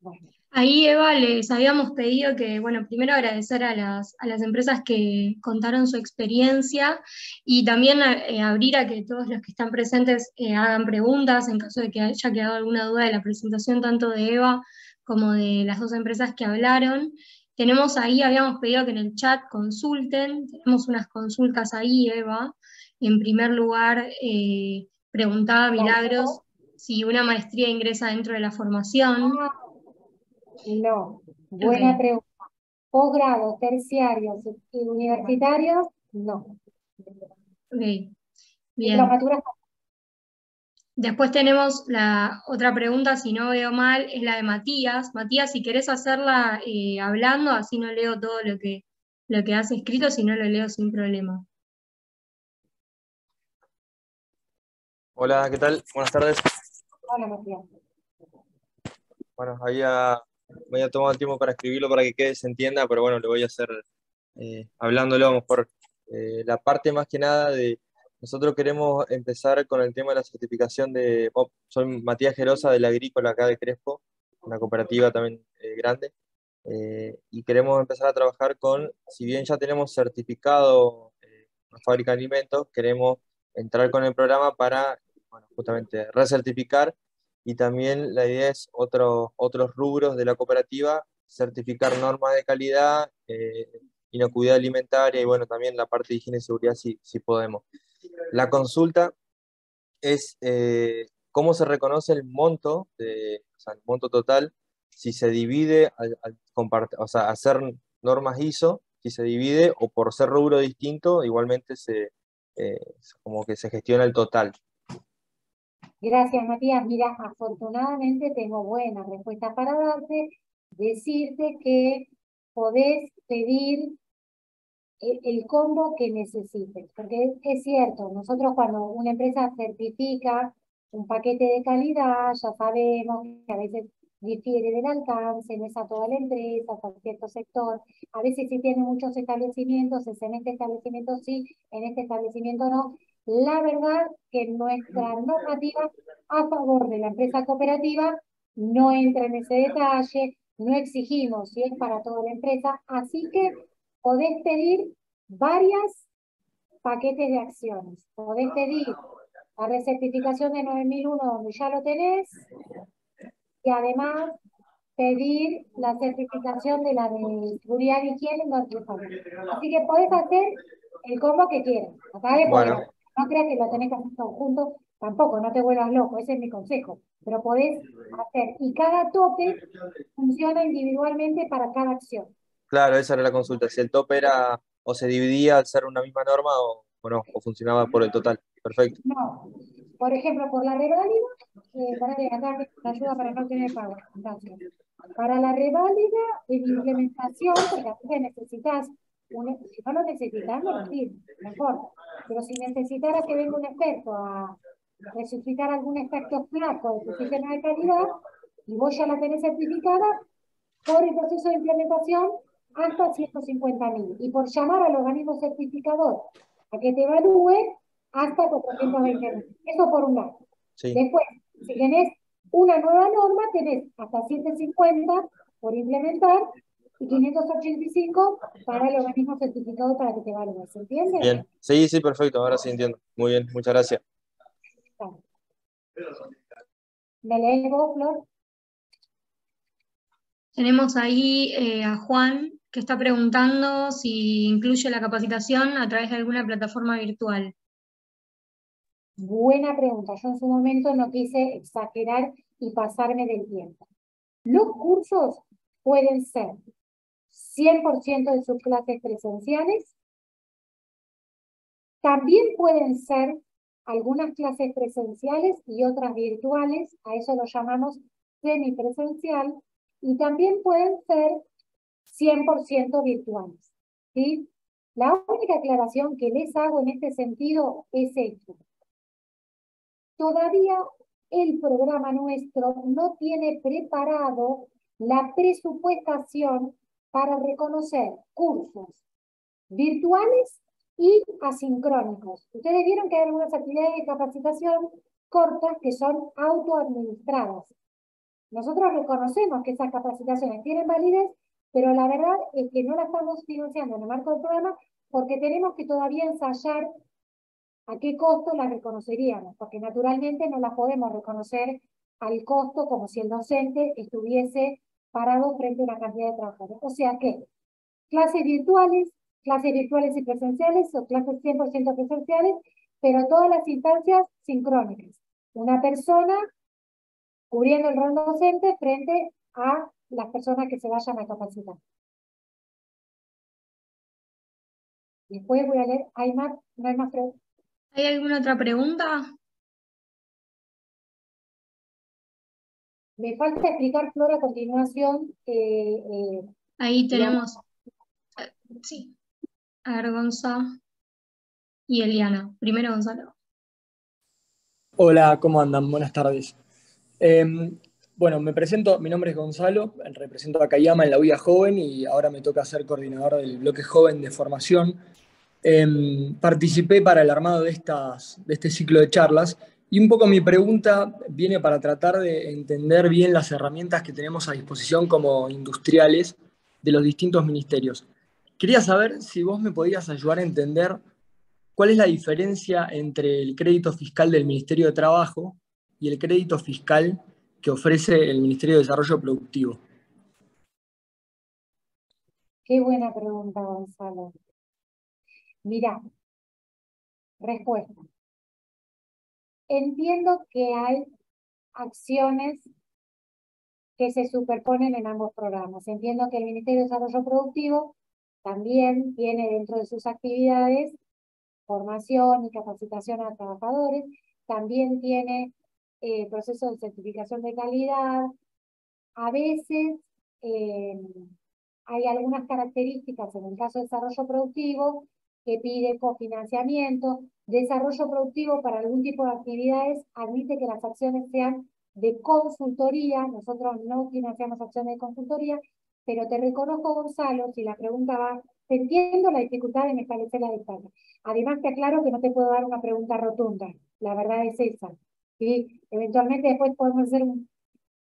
Bueno. Ahí, Eva, les habíamos pedido que, bueno, primero agradecer a las, a las empresas que contaron su experiencia y también eh, abrir a que todos los que están presentes eh, hagan preguntas en caso de que haya quedado alguna duda de la presentación tanto de Eva como de las dos empresas que hablaron. Tenemos ahí, habíamos pedido que en el chat consulten, tenemos unas consultas ahí, Eva. En primer lugar, eh, preguntaba Milagros si una maestría ingresa dentro de la formación.
No. Buena pregunta. Posgrado, terciarios y universitarios, no.
Bien. Después tenemos la otra pregunta, si no veo mal, es la de Matías. Matías, si querés hacerla eh, hablando, así no leo todo lo que, lo que has escrito, si no lo leo sin problema.
Hola, ¿qué tal? Buenas tardes.
Hola, Matías.
Bueno, había voy a tomar tiempo para escribirlo para que quede, se entienda, pero bueno, lo voy a hacer eh, hablándolo mejor. Eh, la parte más que nada de, nosotros queremos empezar con el tema de la certificación de, oh, soy Matías Gerosa de la Agrícola acá de Crespo, una cooperativa también eh, grande, y queremos empezar a trabajar con, si bien ya tenemos certificado una fábrica de alimentos, queremos entrar con el programa para, bueno, justamente recertificar y también la idea es otros otros rubros de la cooperativa, certificar normas de calidad, eh, inocuidad alimentaria y bueno, también la parte de higiene y seguridad si, si podemos. La consulta es eh, cómo se reconoce el monto, el monto total, si se divide, al, o sea, hacer normas ISO, si se divide o por ser rubro distinto, igualmente se, eh, como que se gestiona el total.
Gracias, Matías. Mira, afortunadamente tengo buenas respuestas para darte. Decirte que podés pedir el, combo que necesites, porque es, cierto, nosotros cuando una empresa certifica un paquete de calidad, ya sabemos que a veces difiere del alcance, no es a toda la empresa, es a cierto sector. A veces si tiene muchos establecimientos, es en este establecimiento sí, en este establecimiento no. La verdad que nuestra normativa a favor de la empresa cooperativa no entra en ese detalle, no exigimos si es para toda la empresa, así que podés pedir varias paquetes de acciones. Podés pedir la recertificación de 9001 donde ya lo tenés y además pedir la certificación de la de seguridad y higiene en Así que podés hacer el combo que quieras. No creas que lo tenés que hacer todo junto, tampoco, no te vuelvas loco, ese es mi consejo. Pero podés hacer, y cada tope funciona individualmente para cada acción.
Claro, esa era la consulta, si el tope era o se dividía al ser una misma norma o, no, o funcionaba por el total. Perfecto.
No, por ejemplo, por la reválida, eh, para que acá te ayuda para no tener pago. Para la reválida en implementación, porque a veces necesitas, un, si no lo necesitas, no lo mejor. Pero si necesitaras que venga un experto a resucitar algún efecto flaco de tu sistema de calidad, y vos ya la tenés certificada, por el proceso de implementación hasta 150 mil. Y por llamar al organismo certificador a que te evalúe hasta 420 mil. Eso por un lado. Después, si tenés una nueva norma, tenés hasta 150 por implementar y 585 para el organismo certificado para que te evalúe. ¿Se entiende?
Bien, sí, sí, perfecto. Ahora sí entiendo. Muy bien, muchas gracias.
¿Me lees vos, Flor?
Tenemos ahí eh, a Juan que está preguntando si incluye la capacitación a través de alguna plataforma virtual.
Buena pregunta. Yo en su momento no quise exagerar y pasarme del tiempo. Los cursos pueden ser 100% de sus clases presenciales. También pueden ser algunas clases presenciales y otras virtuales. A eso lo llamamos semipresencial y también pueden ser 100% virtuales. ¿sí? La única aclaración que les hago en este sentido es esto. Todavía el programa nuestro no tiene preparado la presupuestación para reconocer cursos virtuales y asincrónicos. Ustedes vieron que hay algunas actividades de capacitación cortas que son autoadministradas. Nosotros reconocemos que esas capacitaciones tienen validez, pero la verdad es que no la estamos financiando en el marco del programa porque tenemos que todavía ensayar a qué costo las reconoceríamos, porque naturalmente no las podemos reconocer al costo como si el docente estuviese parado frente a una cantidad de trabajadores. O sea que clases virtuales, clases virtuales y presenciales o clases 100% presenciales, pero todas las instancias sincrónicas. Una persona cubriendo el rol docente frente a las personas que se vayan a capacitar. Después voy a leer, ¿hay más? ¿No hay más preguntas?
¿Hay alguna otra pregunta?
Me falta explicar, Flor, a continuación. Eh, eh,
Ahí tenemos, eh, sí, a ver, y Eliana. Primero Gonzalo.
Hola, ¿cómo andan? Buenas tardes. Em, bueno, me presento, mi nombre es Gonzalo, represento a Cayama en la UIA Joven y ahora me toca ser coordinador del bloque joven de formación. Em, participé para el armado de, estas, de este ciclo de charlas y un poco mi pregunta viene para tratar de entender bien las herramientas que tenemos a disposición como industriales de los distintos ministerios. Quería saber si vos me podías ayudar a entender cuál es la diferencia entre el crédito fiscal del Ministerio de Trabajo y el crédito fiscal que ofrece el Ministerio de Desarrollo Productivo?
Qué buena pregunta, Gonzalo. Mira, respuesta. Entiendo que hay acciones que se superponen en ambos programas. Entiendo que el Ministerio de Desarrollo Productivo también tiene dentro de sus actividades formación y capacitación a trabajadores, también tiene eh, proceso de certificación de calidad. A veces eh, hay algunas características en el caso de desarrollo productivo que pide cofinanciamiento. Desarrollo productivo para algún tipo de actividades admite que las acciones sean de consultoría. Nosotros no financiamos acciones de consultoría, pero te reconozco, Gonzalo, si la pregunta va, te entiendo la dificultad en establecer la distancia. Además, te aclaro que no te puedo dar una pregunta rotunda. La verdad es esa. ¿sí? Eventualmente después podemos hacer un,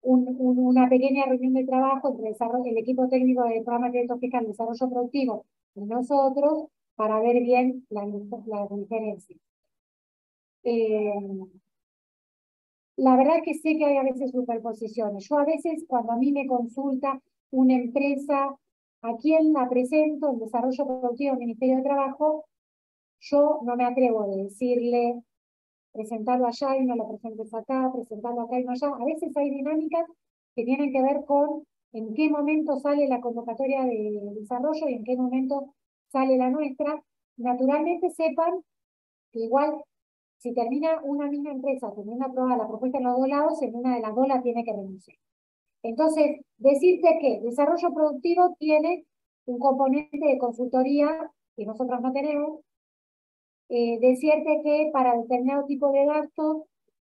una pequeña reunión de trabajo entre el equipo técnico del programa de crédito fiscal de desarrollo productivo y nosotros para ver bien la, la diferencia. Eh, la verdad que sé que hay a veces superposiciones. Yo a veces cuando a mí me consulta una empresa a quién la presento en desarrollo productivo del Ministerio de Trabajo, yo no me atrevo a decirle presentarlo allá y no lo presentes acá, presentarlo acá y no allá. A veces hay dinámicas que tienen que ver con en qué momento sale la convocatoria de desarrollo y en qué momento sale la nuestra. Naturalmente sepan que igual si termina una misma empresa teniendo aprobada la propuesta en los dos lados, en una de las dos la tiene que renunciar. Entonces, decirte que desarrollo productivo tiene un componente de consultoría que nosotros no tenemos, eh, decirte que para determinado tipo de gastos,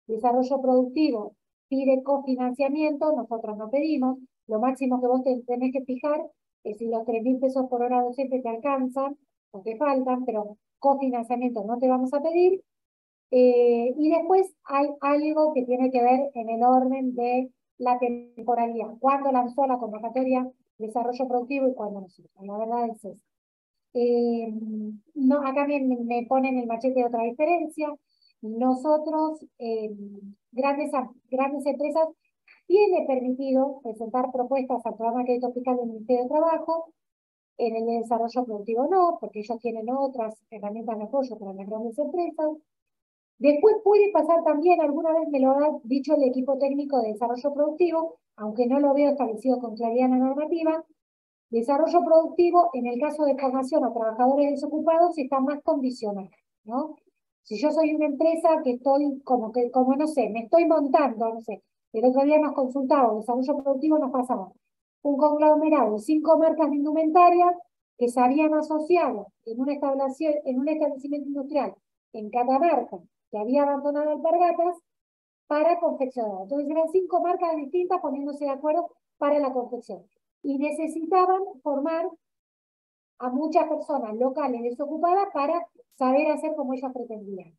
desarrollo productivo pide cofinanciamiento, nosotros no pedimos, lo máximo que vos tenés que fijar es si los 3 mil pesos por hora docente te alcanzan o te faltan, pero cofinanciamiento no te vamos a pedir. Eh, y después hay algo que tiene que ver en el orden de la temporalidad, cuándo lanzó la convocatoria de desarrollo productivo y cuándo no. La verdad es eso. Eh, no, acá me, me, ponen el machete de otra diferencia. Nosotros, eh, grandes, grandes empresas, tiene permitido presentar propuestas al programa de crédito fiscal del Ministerio de Trabajo. En el desarrollo productivo no, porque ellos tienen otras herramientas de apoyo para las grandes empresas. Después puede pasar también, alguna vez me lo ha dicho el equipo técnico de desarrollo productivo, aunque no lo veo establecido con claridad en la normativa, Desarrollo productivo, en el caso de formación a trabajadores desocupados, está más condicional, ¿no? Si yo soy una empresa que estoy, como que, como no sé, me estoy montando, no sé, el otro día nos consultaba, desarrollo productivo nos pasaba un conglomerado, cinco marcas de indumentaria que se habían asociado en un, en un establecimiento industrial en Catamarca, que había abandonado alpargatas, para confeccionar. Entonces eran cinco marcas distintas poniéndose de acuerdo para la confección y necesitaban formar a muchas personas locales desocupadas para saber hacer como ellas pretendían.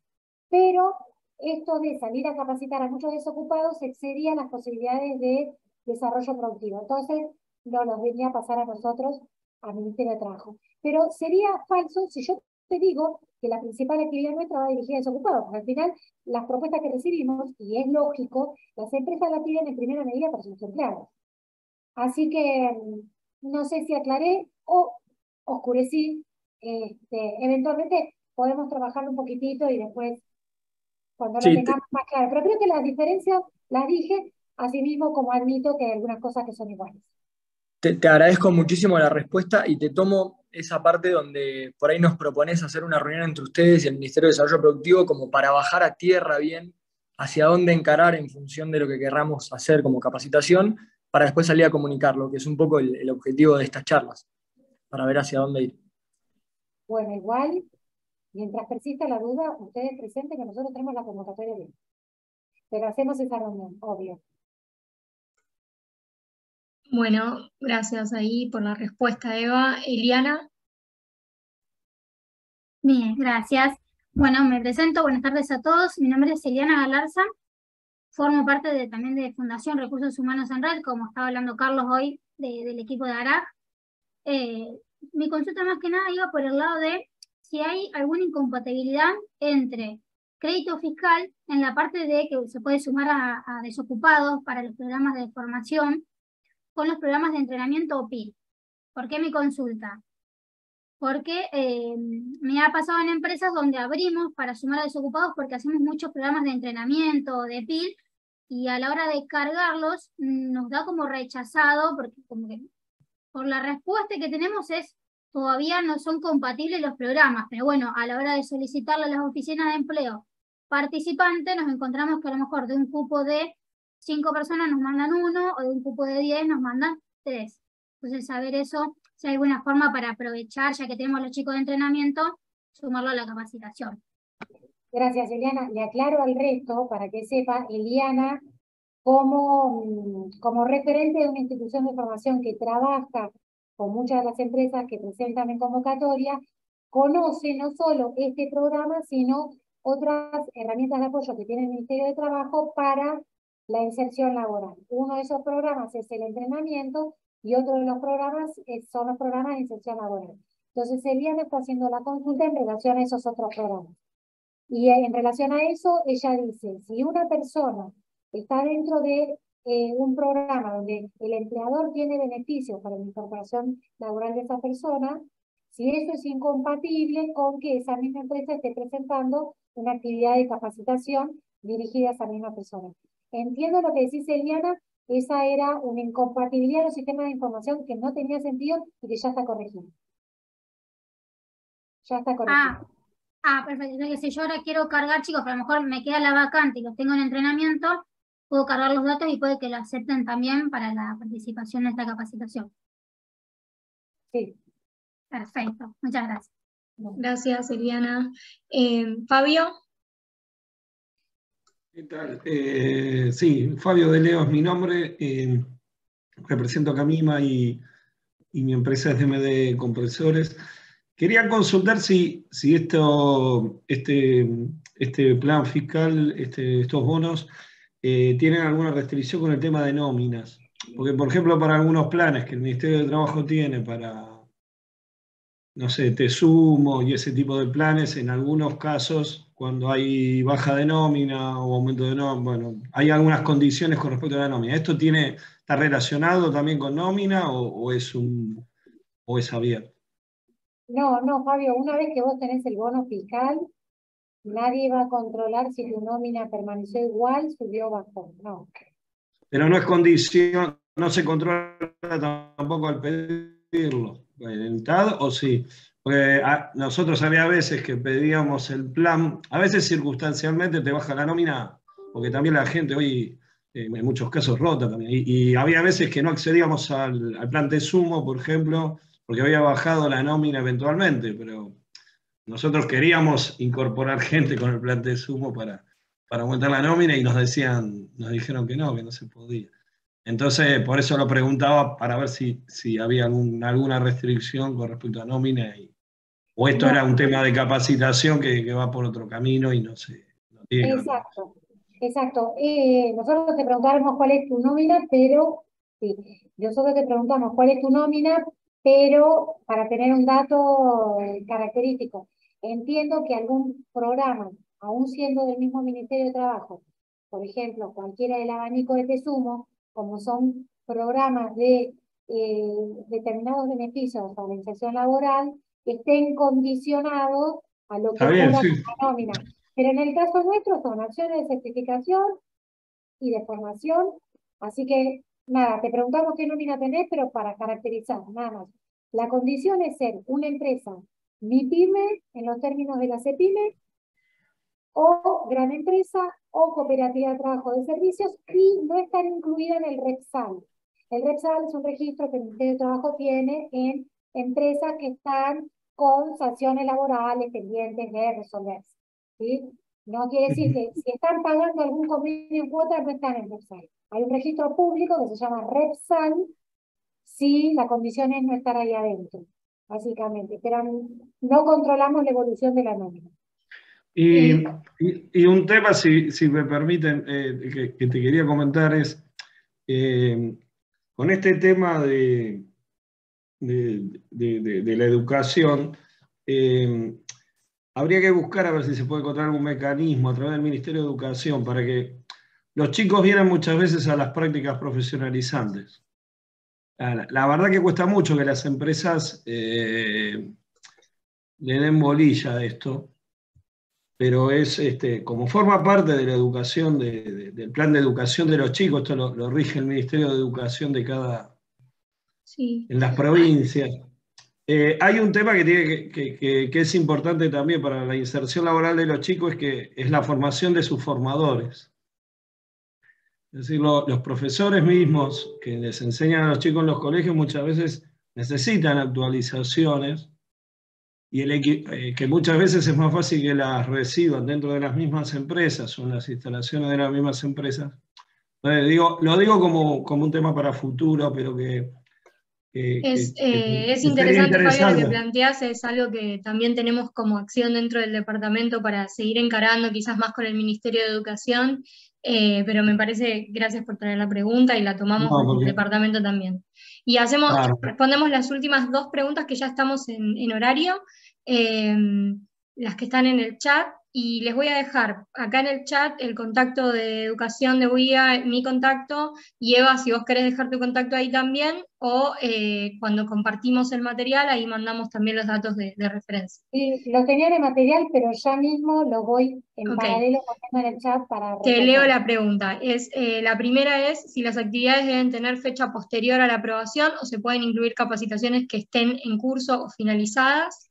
Pero esto de salir a capacitar a muchos desocupados excedía las posibilidades de desarrollo productivo. Entonces, no nos venía a pasar a nosotros, al Ministerio de Trabajo. Pero sería falso si yo te digo que la principal actividad nuestra va dirigida a desocupados, porque al final las propuestas que recibimos, y es lógico, las empresas las piden en primera medida para sus empleados. Así que no sé si aclaré o oscurecí. Este, eventualmente podemos trabajar un poquitito y después, cuando lo tengamos más claro. Pero creo que las diferencias las dije, así mismo como admito que hay algunas cosas que son iguales.
Te, te, agradezco muchísimo la respuesta y te tomo esa parte donde por ahí nos propones hacer una reunión entre ustedes y el Ministerio de Desarrollo Productivo como para bajar a tierra bien hacia dónde encarar en función de lo que querramos hacer como capacitación para después salir a comunicarlo, que es un poco el, objetivo de estas charlas, para ver hacia dónde ir.
Bueno, igual, mientras persista la duda, ustedes presenten que nosotros tenemos la convocatoria bien. Pero hacemos esa reunión, obvio.
Bueno, gracias ahí por la respuesta, Eva. Eliana.
Bien, gracias. Bueno, me presento. Buenas tardes a todos. Mi nombre es Eliana Galarza. Formo parte de, también de Fundación Recursos Humanos en Red, como estaba hablando Carlos hoy del equipo de ARAG. Eh, mi consulta más que nada iba por el lado de si hay alguna incompatibilidad entre crédito fiscal en la parte de que se puede sumar a, desocupados para los programas de formación con los programas de entrenamiento o PIL. ¿Por qué mi consulta? Porque eh, me ha pasado en empresas donde abrimos para sumar a desocupados porque hacemos muchos programas de entrenamiento o de PIL y a la hora de cargarlos mm, nos da como rechazado, porque como que por la respuesta que tenemos es todavía no son compatibles los programas, pero bueno, a la hora de solicitarle a las oficinas de empleo participante nos encontramos que a lo mejor de un cupo de cinco personas nos mandan uno o de un cupo de diez nos mandan tres. Entonces, saber eso, si hay alguna forma para aprovechar, ya que tenemos los chicos de entrenamiento, sumarlo a la capacitación.
Gracias, Eliana. Le aclaro al resto para que sepa, Eliana, como, como referente de una institución de formación que trabaja con muchas de las empresas que presentan en convocatoria, conoce no solo este programa, sino otras herramientas de apoyo que tiene el Ministerio de Trabajo para la inserción laboral. Uno de esos programas es el entrenamiento y otro de los programas son los programas de inserción laboral. Entonces, Eliana está haciendo la consulta en relación a esos otros programas. Y en relación a eso, ella dice, si una persona está dentro de eh, un programa donde el empleador tiene beneficios para la incorporación laboral de esa persona, si eso es incompatible con que esa misma empresa esté presentando una actividad de capacitación dirigida a esa misma persona. Entiendo lo que decís, Eliana, esa era una incompatibilidad de los sistemas de información que no tenía sentido y que ya está corregido. Ya está corregido.
Ah, ah perfecto. Entonces, si yo ahora quiero cargar, chicos, que a lo mejor me queda la vacante y los tengo en entrenamiento, puedo cargar los datos y puede que lo acepten también para la participación en esta capacitación.
Sí.
Perfecto, muchas gracias.
Gracias, Eliana. Eh, Fabio.
¿Qué tal? Eh, sí, Fabio de Leo es mi nombre. Eh, represento a Camima y, mi empresa es DMD Compresores. Quería consultar si, si esto, este, este plan fiscal, este, estos bonos, tienen alguna restricción con el tema de nóminas. Porque, por ejemplo, para algunos planes que el Ministerio de Trabajo tiene para no sé, te sumo y ese tipo de planes, en algunos casos, cuando hay baja de nómina o aumento de nómina, bueno, hay algunas condiciones con respecto a la nómina. ¿Esto tiene, está relacionado también con nómina o, es, un, o es abierto?
No, no, Fabio, una vez que vos tenés el bono fiscal, nadie va a controlar si tu nómina permaneció igual, subió o bajó, no.
Pero no es condición, no se controla tampoco al pedirlo el o sí. Porque nosotros había veces que pedíamos el plan, a veces circunstancialmente te baja la nómina, porque también la gente hoy eh, en muchos casos rota también. Y, había veces que no accedíamos al, plan de sumo, por ejemplo, porque había bajado la nómina eventualmente, pero nosotros queríamos incorporar gente con el plan de sumo para, para aumentar la nómina y nos decían, nos dijeron que no, que no se podía. Entonces, por eso lo preguntaba para ver si, si había alguna restricción con respecto a nómina y, o esto era un tema de capacitación que, va por otro camino y no sé.
exacto, exacto. Eh, nosotros te preguntamos cuál es tu nómina, pero sí, nosotros te preguntamos cuál es tu nómina, pero para tener un dato eh, característico. Entiendo que algún programa, aún siendo del mismo Ministerio de Trabajo, por ejemplo, cualquiera del abanico de Tesumo, como son programas de eh, determinados beneficios para la inserción laboral, estén condicionados a lo que es la nómina. Pero en el caso nuestro son acciones de certificación y de formación, así que nada, te preguntamos qué nómina tenés, pero para caracterizar, nada más. La condición es ser una empresa MIPYME, en los términos de la CEPIME, o gran empresa o cooperativa de trabajo de servicios y no estar incluida en el REPSAL. El REPSAL es un registro que el Ministerio de Trabajo tiene en empresas que están con sanciones laborales pendientes de resolverse. ¿sí? No quiere decir que si están pagando algún convenio en cuotas no están en REPSAL. Hay un registro público que se llama REPSAL si la condición es no estar ahí adentro, básicamente. Pero no controlamos la evolución de la nómina.
Y, un tema, si, me permiten, eh, que, te quería comentar es, eh, con este tema de, de, la educación, eh, habría que buscar a ver si se puede encontrar algún mecanismo a través del Ministerio de Educación para que los chicos vienen muchas veces a las prácticas profesionalizantes. La, la verdad que cuesta mucho que las empresas le den bolilla a esto pero es este, como forma parte de la educación, del plan de educación de los chicos, esto lo, rige el Ministerio de Educación de cada, en las provincias. Eh, hay un tema que, tiene que, es importante también para la inserción laboral de los chicos, es que es la formación de sus formadores. Es decir, los profesores mismos que les enseñan a los chicos en los colegios muchas veces necesitan actualizaciones y el, eh, que muchas veces es más fácil que las reciban dentro de las mismas empresas o en las instalaciones de las mismas empresas. digo, lo digo como, como un tema para futuro, pero que...
es, eh, es interesante, Fabio, lo que planteas, es algo que también tenemos como acción dentro del departamento para seguir encarando quizás más con el Ministerio de Educación, eh, pero me parece, gracias por traer la pregunta y la tomamos
No, porque-
el departamento también. Y hacemos,
Claro.
respondemos las últimas dos preguntas que ya estamos en, en horario, eh, las que están en el chat, y les voy a dejar acá en el chat el contacto de educación de UIA, mi contacto, y Eva, si vos querés dejar tu contacto ahí también, o eh, cuando compartimos el material, ahí mandamos también los datos de, de referencia.
Sí, lo tenía de material, pero ya mismo lo voy en
Ok.
paralelo poniendo en el chat para
Te leo la pregunta. Es, eh, la primera es si las actividades deben tener fecha posterior a la aprobación o se pueden incluir capacitaciones que estén en curso o finalizadas.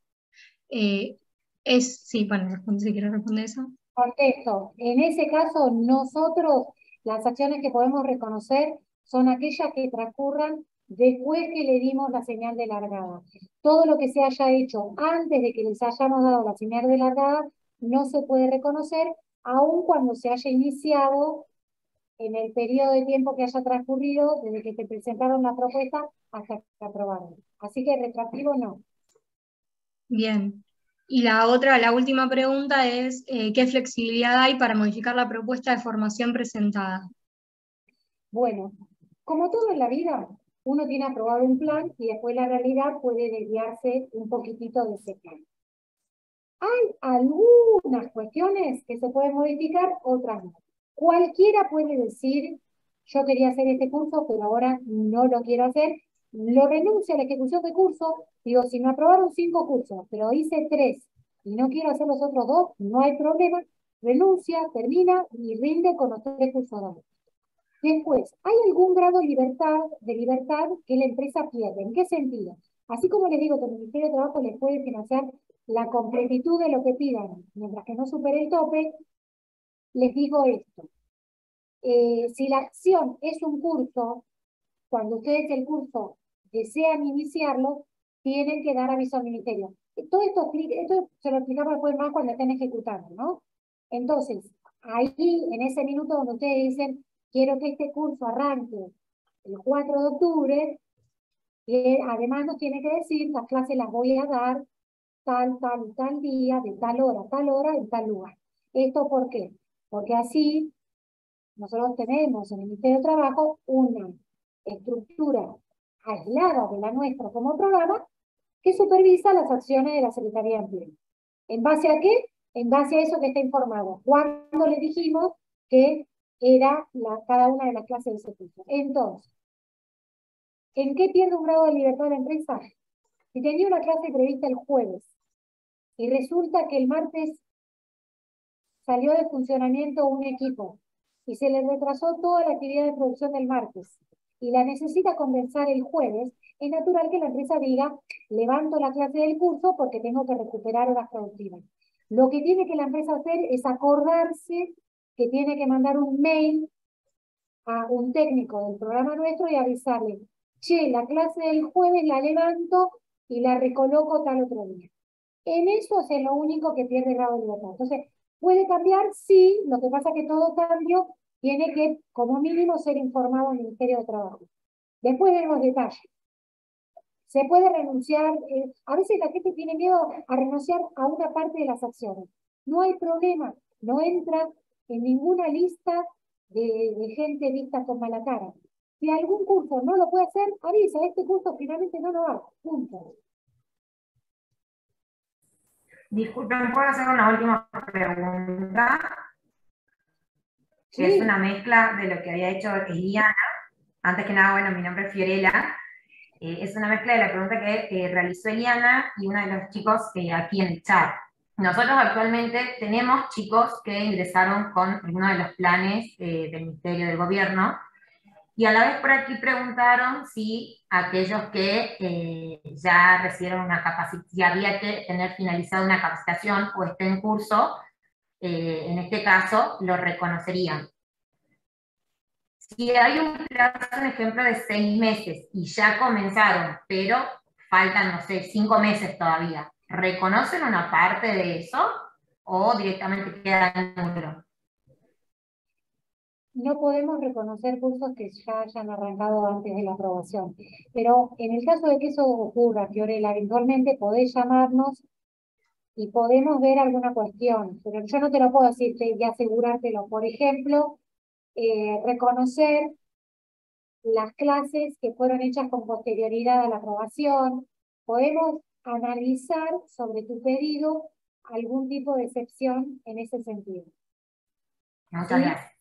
Eh, es, sí, bueno, responde si quieres responder eso.
Contesto. En ese caso, nosotros, las acciones que podemos reconocer son aquellas que transcurran después que le dimos la señal de largada. Todo lo que se haya hecho antes de que les hayamos dado la señal de largada no se puede reconocer, aun cuando se haya iniciado en el periodo de tiempo que haya transcurrido desde que se presentaron la propuesta hasta que se aprobaron. Así que retroactivo no.
Bien. Y la otra, la última pregunta es, eh, ¿qué flexibilidad hay para modificar la propuesta de formación presentada?
Bueno, como todo en la vida, uno tiene aprobado un plan y después la realidad puede desviarse un poquitito de ese plan. Hay algunas cuestiones que se pueden modificar, otras no. Cualquiera puede decir, yo quería hacer este curso, pero ahora no lo quiero hacer, lo renuncio a la ejecución de curso, digo, si me aprobaron cinco cursos, pero hice tres y no quiero hacer los otros dos, no hay problema, renuncia, termina y rinde con los tres cursos. Después, ¿hay algún grado de libertad, de libertad que la empresa pierde? ¿En qué sentido? Así como les digo que el Ministerio de Trabajo les puede financiar la completitud de lo que pidan, mientras que no supere el tope, les digo esto. Eh, si la acción es un curso, cuando ustedes el curso desean iniciarlo, tienen que dar aviso al Ministerio. Todo esto, esto se lo explicamos después más cuando estén ejecutando, ¿no? Entonces, ahí, en ese minuto donde ustedes dicen, quiero que este curso arranque el 4 de octubre, y además nos tiene que decir, las clases las voy a dar tal, tal tal día, de tal hora, tal hora, en tal lugar. ¿Esto por qué? Porque así nosotros tenemos en el Ministerio de Trabajo una estructura aislada de la nuestra como programa que supervisa las acciones de la Secretaría de Empleo. ¿En base a qué? En base a eso que está informado. Cuando le dijimos que era cada una de las clases de ese curso. Entonces, ¿en qué pierde un grado de libertad la empresa? Si tenía una clase prevista el jueves y resulta que el martes salió de funcionamiento un equipo y se le retrasó toda la actividad de producción del martes y la necesita compensar el jueves, es natural que la empresa diga, levanto la clase del curso porque tengo que recuperar horas productivas. Lo que tiene que la empresa hacer es acordarse que tiene que mandar un mail a un técnico del programa nuestro y avisarle, che, la clase del jueves la levanto y la recoloco tal otro día. En eso es lo único que pierde grado de libertad. Entonces, ¿puede cambiar? Sí, lo que pasa es que todo cambio tiene que, como mínimo, ser informado al Ministerio de Trabajo. Después vemos detalles. Se puede renunciar, eh, a veces la gente tiene miedo a renunciar a una parte de las acciones. No hay problema, no entra en ninguna lista de, de gente vista con mala cara. Si algún curso no lo puede hacer, avisa, este curso finalmente no lo hago, punto.
Disculpen, ¿puedo hacer una última pregunta?
Sí.
Es una mezcla de lo que había hecho Eliana. Antes que nada, bueno, mi nombre es Fiorella. Eh, es una mezcla de la pregunta que eh, realizó Eliana y uno de los chicos eh, aquí en el chat. Nosotros actualmente tenemos chicos que ingresaron con alguno de los planes eh, del Ministerio del Gobierno y a la vez por aquí preguntaron si aquellos que eh, ya recibieron una capacitación, si había que tener finalizado una capacitación o esté en curso, eh, en este caso lo reconocerían. Si hay un plazo, un ejemplo, de seis meses y ya comenzaron, pero faltan, no sé, cinco meses todavía, ¿reconocen una parte de eso o directamente quedan nulo?
No podemos reconocer cursos que ya hayan arrancado antes de la aprobación, pero en el caso de que eso ocurra, Fiorella, eventualmente podés llamarnos y podemos ver alguna cuestión, pero yo no te lo puedo decir y asegurártelo. Por ejemplo, eh, reconocer las clases que fueron hechas con posterioridad a la aprobación. Podemos analizar sobre tu pedido algún tipo de excepción en ese sentido.
Gracias.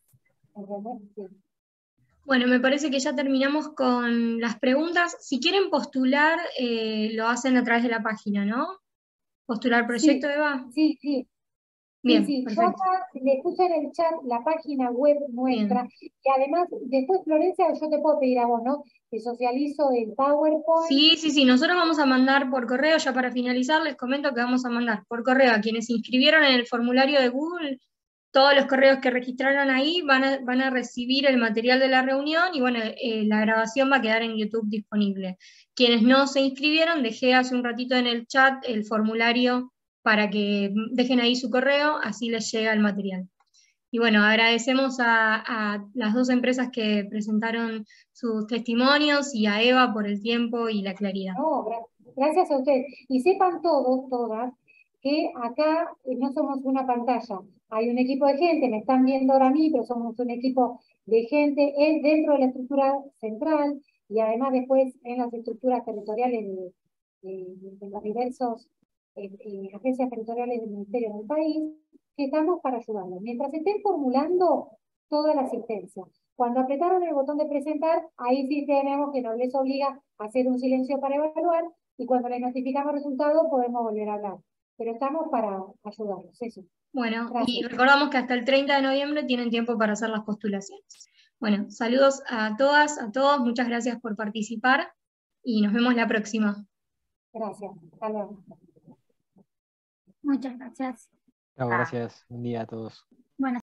Bueno, me parece que ya terminamos con las preguntas. Si quieren postular, eh, lo hacen a través de la página, ¿no? ¿Postular proyecto, Eva?
Sí, sí.
Bien,
sí, sí. Yo acá le puse en el chat la página web nuestra y además, después Florencia, yo te puedo pedir a vos, ¿no? Te socializo el PowerPoint.
Sí, sí, sí, nosotros vamos a mandar por correo, ya para finalizar, les comento que vamos a mandar por correo a quienes se inscribieron en el formulario de Google, todos los correos que registraron ahí van a, recibir el material de la reunión y bueno, eh, la grabación va a quedar en YouTube disponible. Quienes no se inscribieron, dejé hace un ratito en el chat el formulario para que dejen ahí su correo, así les llega el material. Y bueno, agradecemos a, las dos empresas que presentaron sus testimonios y a Eva por el tiempo y la claridad.
Gra- gracias a ustedes. Y sepan todos, todas, que acá no somos una pantalla. Hay un equipo de gente, me están viendo ahora a mí, pero somos un equipo de gente es dentro de la estructura central y además después en las estructuras territoriales de, de- de los diversos eh, eh, agencias territoriales del Ministerio del país, que estamos para ayudarlos. Mientras estén formulando toda la asistencia. Cuando apretaron el botón de presentar, ahí sí tenemos que nos les obliga a hacer un silencio para evaluar y cuando les notificamos resultados podemos volver a hablar. Pero estamos para ayudarlos, eso.
Bueno, y recordamos que hasta el 30 de noviembre tienen tiempo para hacer las postulaciones. Bueno, saludos a todas, a todos, muchas gracias por participar y nos vemos la próxima.
Gracias. Hasta luego.
Muchas gracias.
Gracias. Buen día a todos.